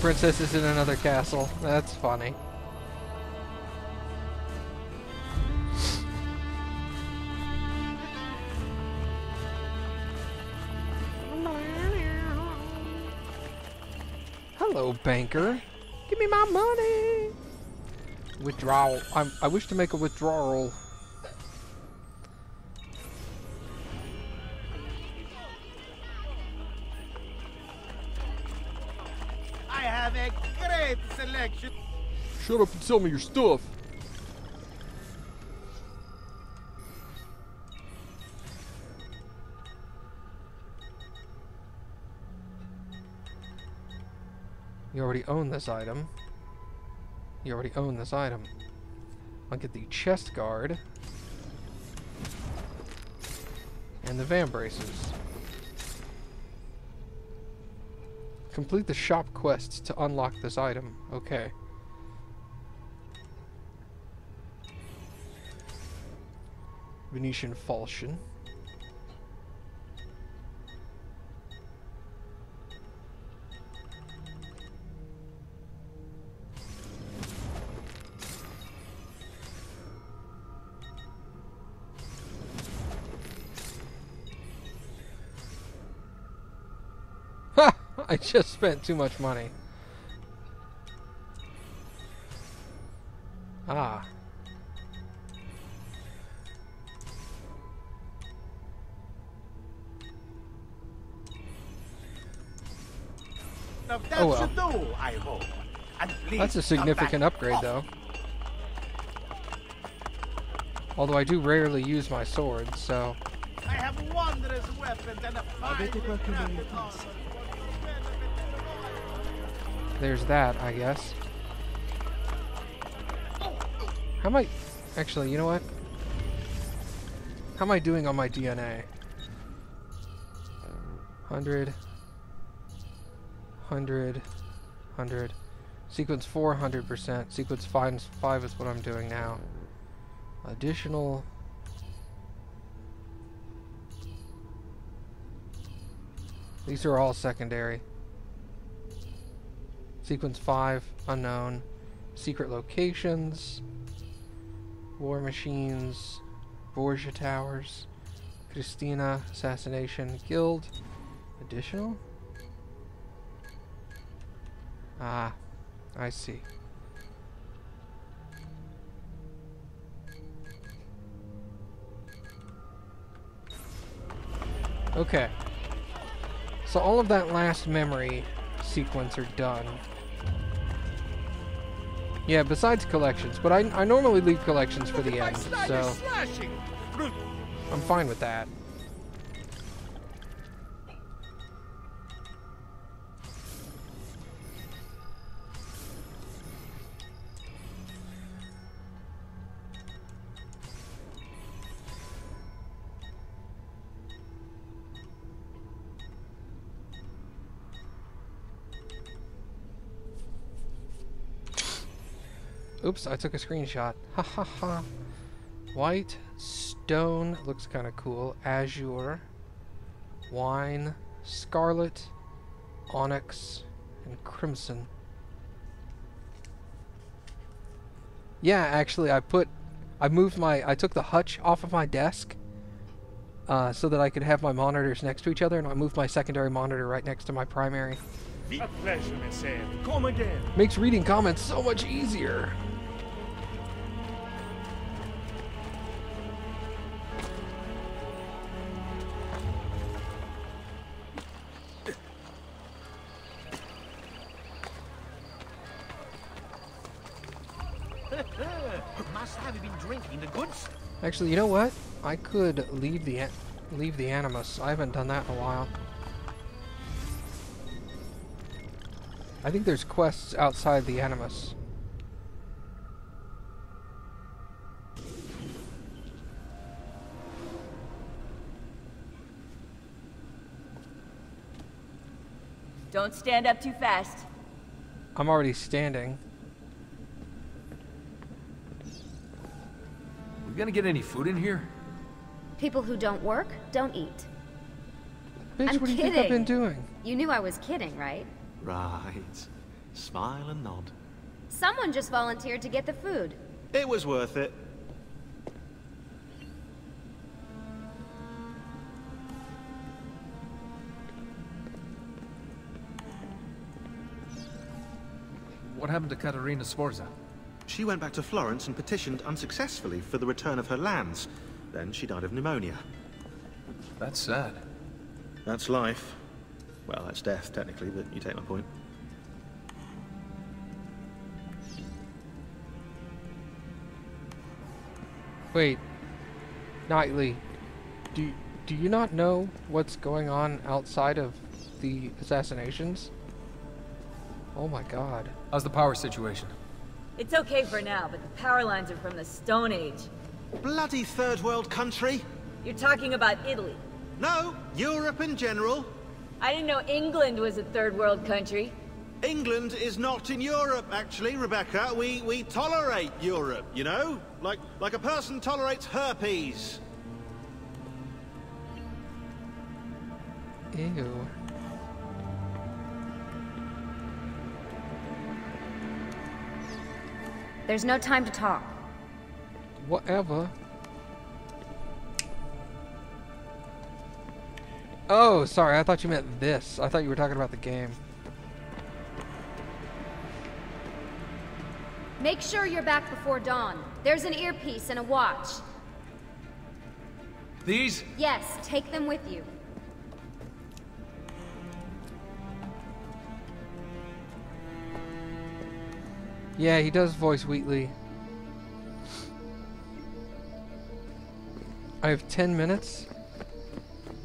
Princess is in another castle. That's funny. Hello, banker. Give me my money. Withdrawal. I'm, I wish to make a withdrawal. Shut up and sell me your stuff. You already own this item. You already own this item. I'll get the chest guard. And the vambraces. Complete the shop quests to unlock this item. Okay. Venetian falchion. I just spent too much money. That's a significant upgrade, often. though. Although I do rarely use my sword, so... I have wondrous weapons and a fine. There's that, I guess. How am I... Actually, you know what? How am I doing on my DNA? 100... 100... 100... Sequence 4, 100%. Sequence 5, is- 5 is what I'm doing now. Additional... These are all secondary. Sequence 5, unknown. Secret locations. War machines. Borgia Towers. Christina, assassination, guild. Additional? Ah, I see. Okay. So all of that last memory sequence are done. Yeah, besides collections, but I, I normally leave collections for the end, so I'm fine with that. Oops, I took a screenshot. Ha ha ha. White, stone, looks kind of cool. Azure, wine, scarlet, onyx, and crimson. Yeah, actually, I put, I moved my, I took the hutch off of my desk uh, so that I could have my monitors next to each other, and I moved my secondary monitor right next to my primary. A pleasure, messere. Come again. Makes reading comments so much easier. Actually, you know what? I could leave the leave the Animus. I haven't done that in a while. I think there's quests outside the Animus. Don't stand up too fast. I'm already standing. Gonna get any food in here? People who don't work don't eat. Bitch, I'm what do you kidding. think I've been doing? You knew I was kidding, right? Right. Smile and nod. Someone just volunteered to get the food. It was worth it. What happened to Caterina Sforza? She went back to Florence and petitioned unsuccessfully for the return of her lands. Then she died of pneumonia. That's sad. That's life. Well, that's death, technically, but you take my point. Wait, Knightley, do do you not know what's going on outside of the assassinations? Oh my god. How's the power situation? It's okay for now, but the power lines are from the Stone Age. Bloody third world country! You're talking about Italy. No, Europe in general. I didn't know England was a third world country. England is not in Europe, actually, Rebecca. We we tolerate Europe, you know? Like like a person tolerates herpes. Ew. There's no time to talk. Whatever. Oh, sorry. I thought you meant this. I thought you were talking about the game. Make sure you're back before dawn. There's an earpiece and a watch. These? Yes, take them with you. Yeah, he does voice Wheatley. I have 10 minutes?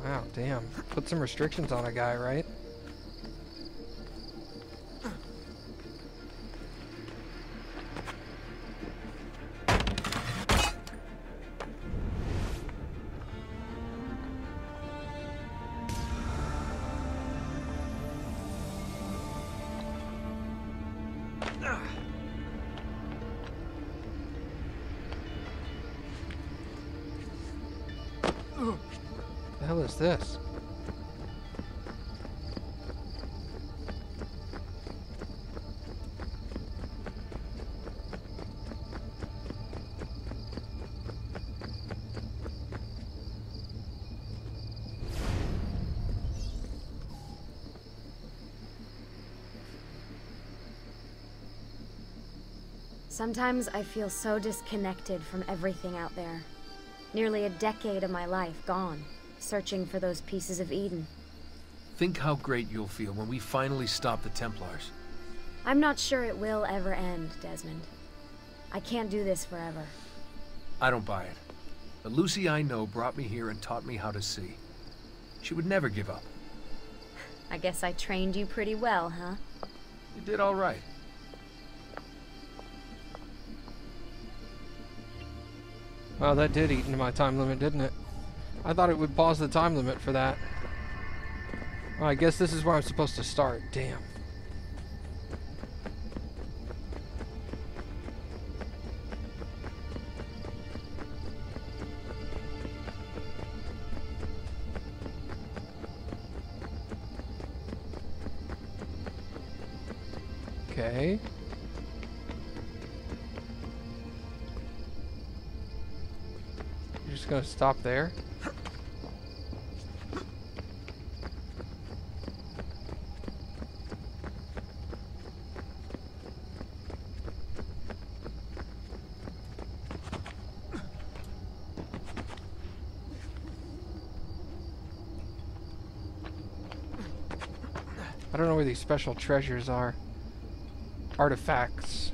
Wow, damn. Put some restrictions on a guy, right? Is this? Sometimes I feel so disconnected from everything out there. Nearly a decade of my life gone, searching for those pieces of Eden. Think how great you'll feel when we finally stop the Templars. I'm not sure it will ever end, Desmond. I can't do this forever. I don't buy it. The Lucy I know brought me here and taught me how to see. She would never give up. I guess I trained you pretty well, huh? You did all right. Well, that did eat into my time limit, didn't it? I thought it would pause the time limit for that. Well, I guess this is where I'm supposed to start. Damn. Okay. You're just gonna stop there? I don't know where these special treasures are. Artifacts.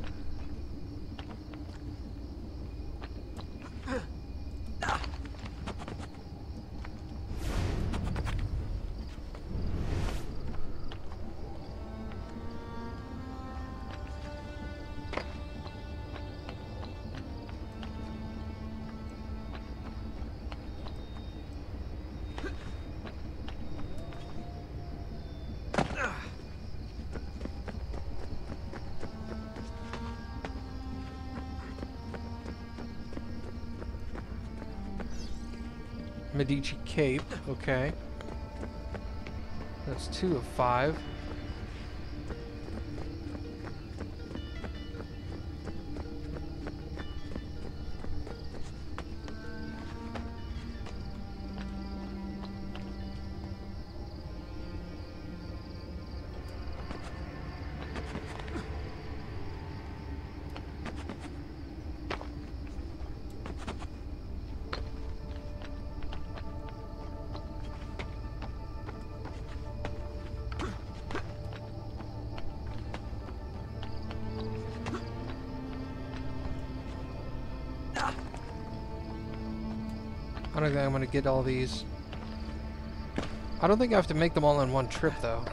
Medici Cape, okay. That's two of five. gonna get all these. I don't think I have to make them all in one trip, though.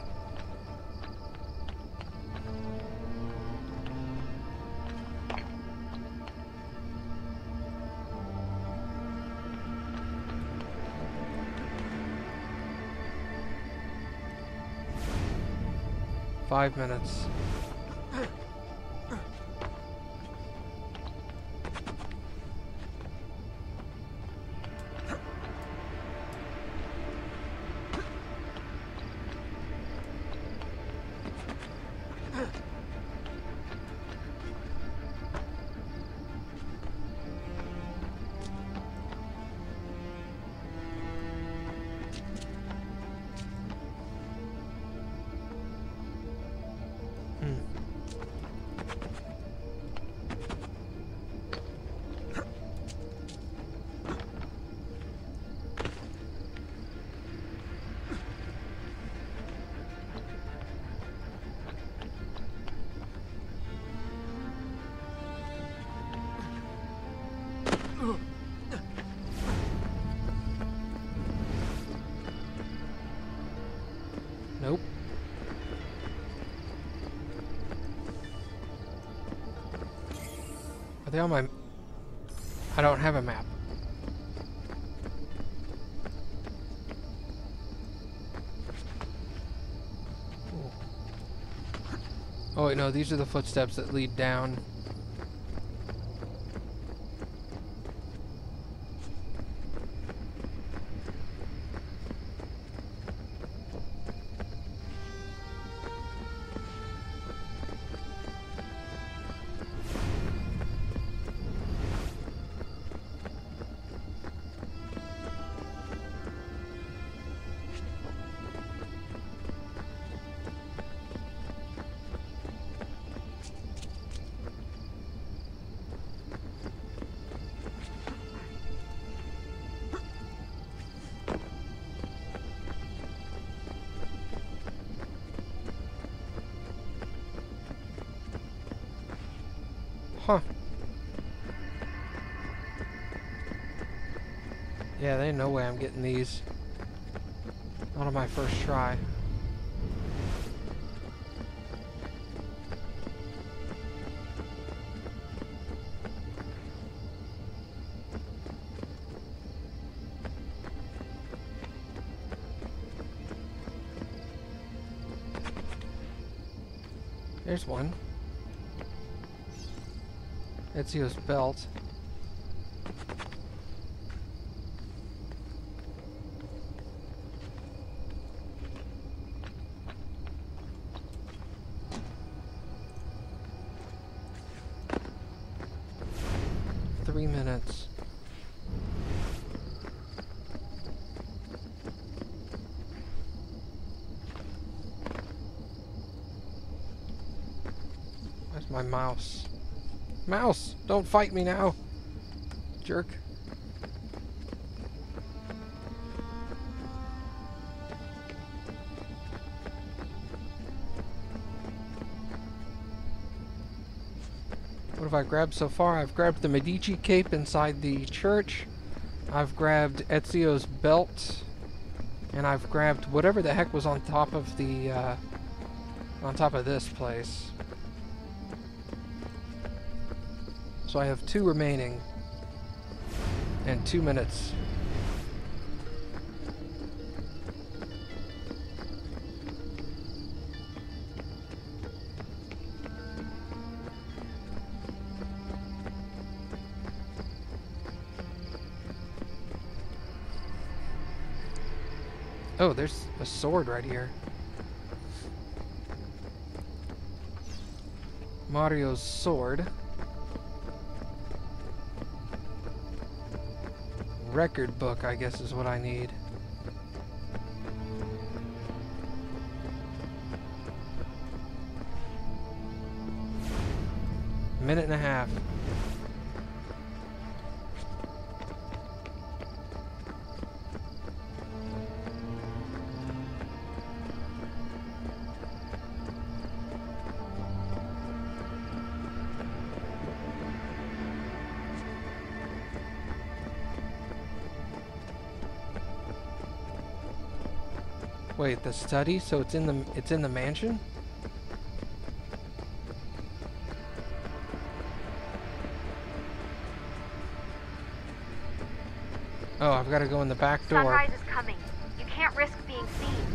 Five minutes. They on my... I don't have a map. Oh wait, no, these are the footsteps that lead down. Yeah, there ain't no way I'm getting these. Not on my first try. There's one. Ezio's belt. Three minutes. Where's my mouse? Mouse, don't fight me now. Jerk. What have I grabbed so far? I've grabbed the Medici cape inside the church. I've grabbed Ezio's belt. And I've grabbed whatever the heck was on top of the, uh, on top of this place. So I have two remaining. And two minutes. Oh, there's a sword right here. Mario's sword. Record book, I guess, is what I need. Minute and a half. Wait, the study? So it's in the it's in the mansion? Oh, I've got to go in the back door. Sunrise is coming. You can't risk being seen.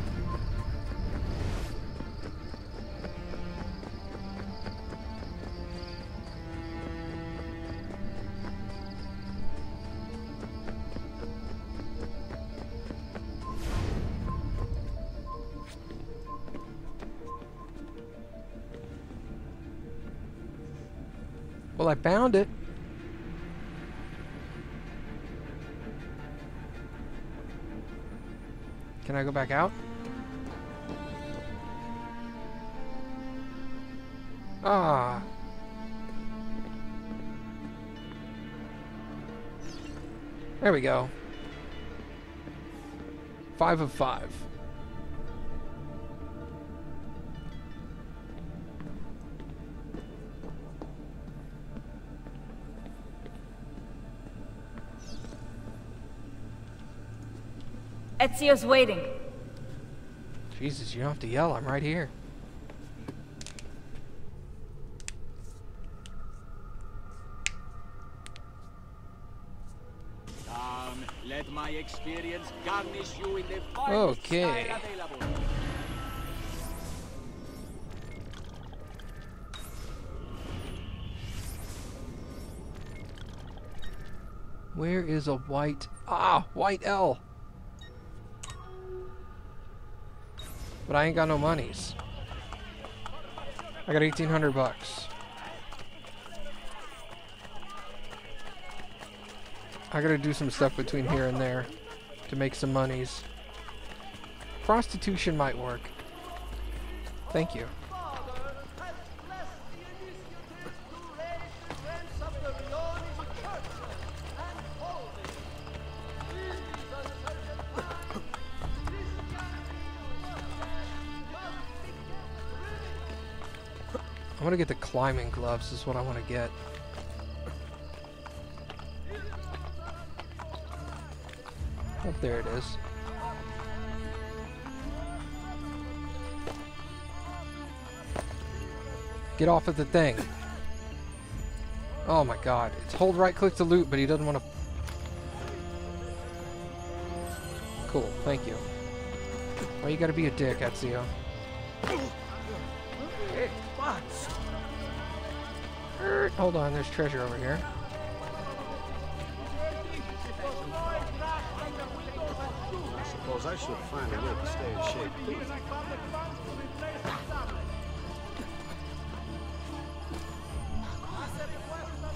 Found it. Can I go back out? Ah. There we go. Five of five. Ezio's waiting. Jesus, you don't have to yell. I'm right here. Come, let my experience garnish you in the finest Okay. style available. Where is a white... Ah, white L. But I ain't got no monies. I got 1800 bucks. I gotta do some stuff between here and there to make some monies. Prostitution might work. Thank you. Want to get the climbing gloves is what I want to get. Oh, there it is. Get off of the thing. Oh my god. It's hold right click to loot, but he doesn't want to... Cool, thank you. Why you gotta be a dick, Ezio? Hey, what? Er, Hold on, there's treasure over here. I suppose I should find a way to stay in shape.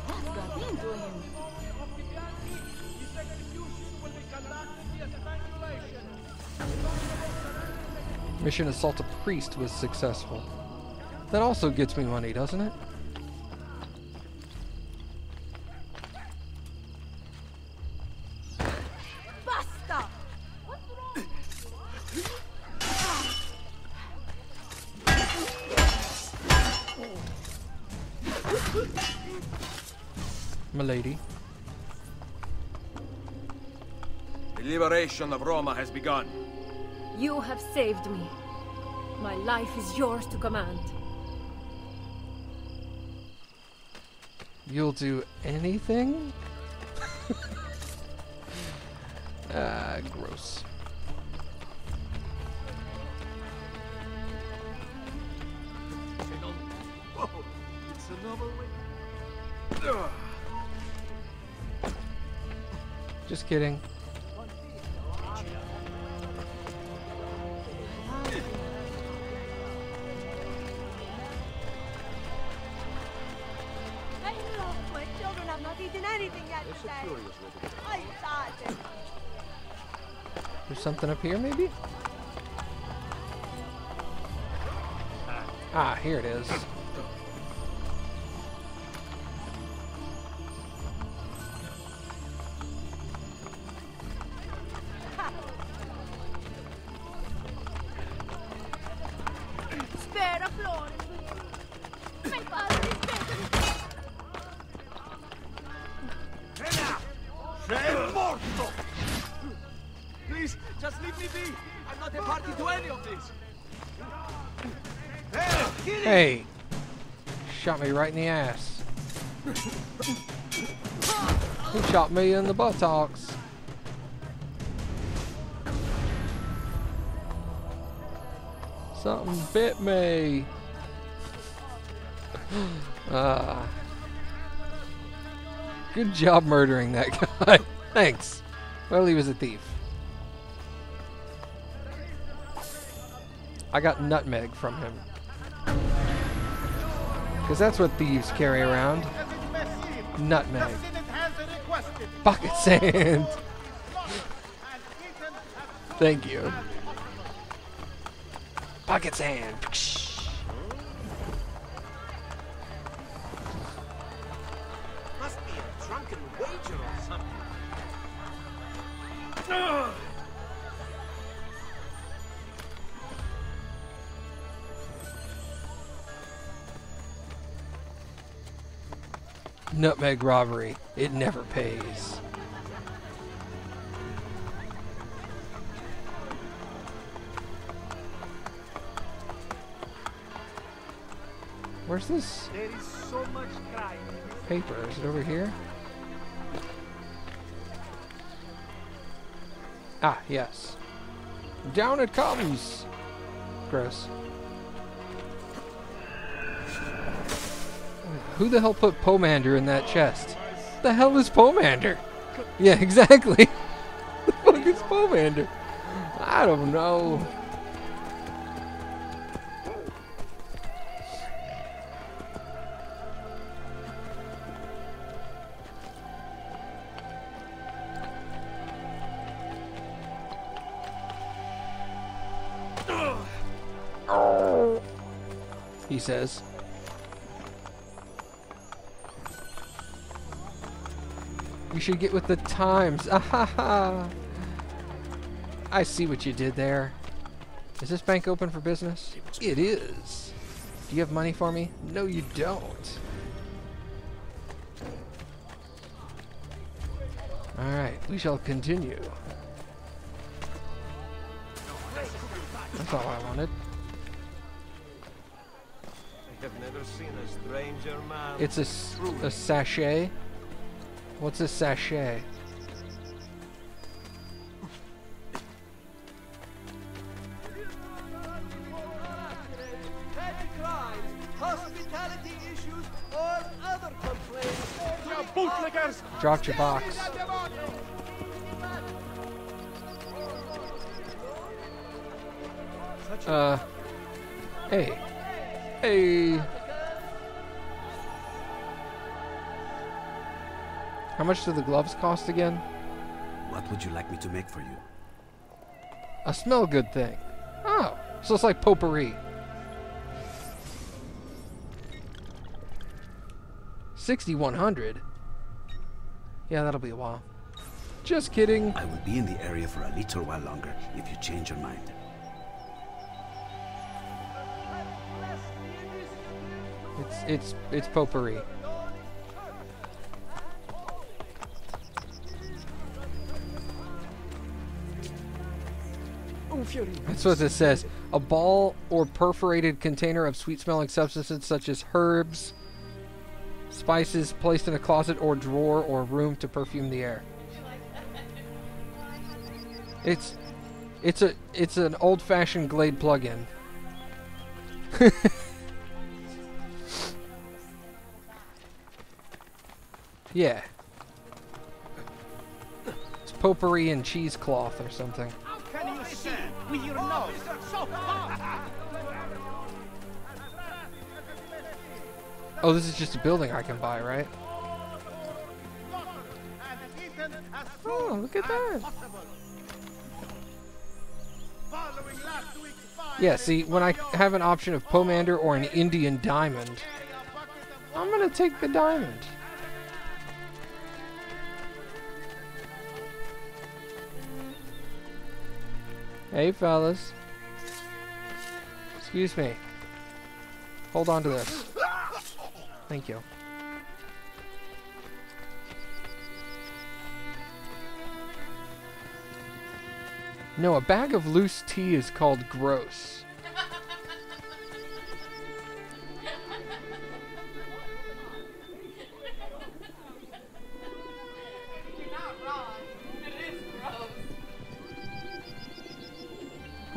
What's gotten into him? Mission Assault a Priest was successful. That also gets me money, doesn't it? Milady. The liberation of Roma has begun. You have saved me. My life is yours to command. You'll do anything? ah, gross. Just kidding. Something up here, maybe? Ah, here it is. Right in the ass. He shot me in the buttocks. Something bit me. Ah. Good job murdering that guy. Thanks. Well, he was a thief. I got nutmeg from him. Because that's what thieves carry around. Nutmeg. Bucket sand. Thank you. Bucket sand. Nutmeg robbery. It never pays. Where's this There is so much crime. paper? Is it over here? Ah, yes. Down it comes! Gross. Who the hell put Pomander in that chest? The hell is Pomander? Yeah, exactly. the fuck is Pomander? I don't know. He says. You should get with the times. Ah ha ha. I see what you did there. Is this bank open for business? It is. Do you have money for me? No, you don't. Alright, we shall continue. That's all I wanted. I have never seen a stranger man. It's a, a sachet. What's a sachet? Dropped your box. Uh. Hey. Hey. Much do the gloves cost again? What would you like me to make for you? A smell good thing. Oh, so it's like potpourri. Sixty-one hundred. Yeah, that'll be a while. Just kidding. I will be in the area for a little while longer if you change your mind. It's it's it's potpourri. That's what this says. A ball or perforated container of sweet-smelling substances such as herbs, spices placed in a closet or drawer or room to perfume the air. It's it's a it's an old-fashioned Glade plug-in. yeah. It's potpourri and cheesecloth or something. How can you with your nose so far? Oh, this is just a building I can buy, right? Oh, look at that. Yeah, see, when I have an option of Pomander or an Indian diamond, I'm gonna take the diamond. Hey, fellas. Excuse me. Hold on to this. Thank you. No, a bag of loose tea is called gross.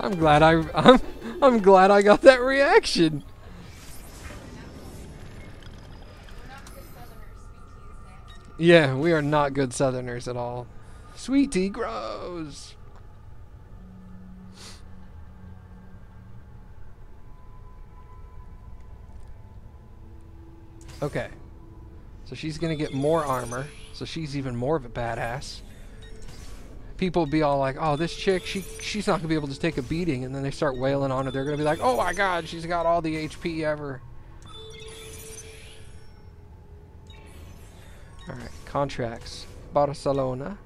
I'm glad I I'm, I'm glad I got that reaction. Yeah, we are not good southerners at all. Sweet tea grows. Okay. So she's gonna get more armor. So she's even more of a badass. People be all like, "Oh, this chick, she she's not gonna be able to take a beating," and then they start wailing on her. They're gonna be like, "Oh my God, she's got all the HP ever." All right, contracts. Barcelona.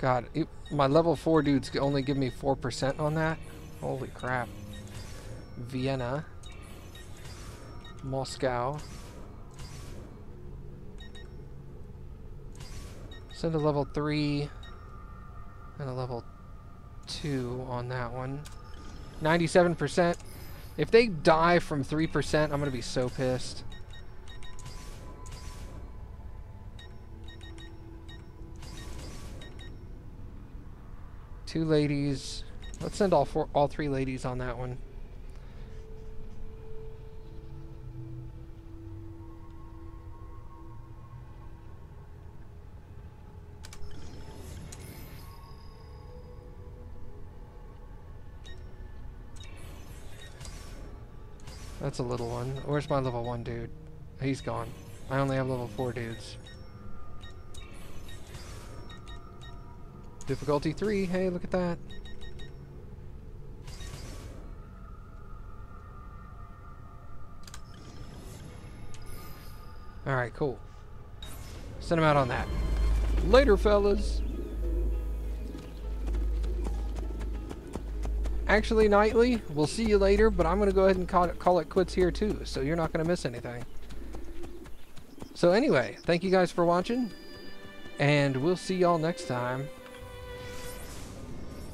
God, it, my level 4 dudes only give me 4% on that? Holy crap. Vienna. Moscow. Send a level 3 and a level 2 on that one. 97%. If they die from 3%, I'm going to be so pissed. Two ladies. Let's send all four, all three ladies on that one. That's a little one. Where's my level 1 dude? He's gone. I only have level 4 dudes. Difficulty 3. Hey, look at that. Alright, cool. Send him out on that. Later, fellas. Actually, Nightly, we'll see you later, but I'm going to go ahead and call it, call it quits here too, so you're not going to miss anything. So anyway, thank you guys for watching, and we'll see y'all next time.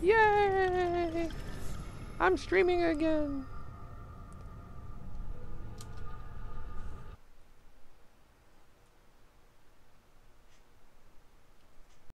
Yay! I'm streaming again.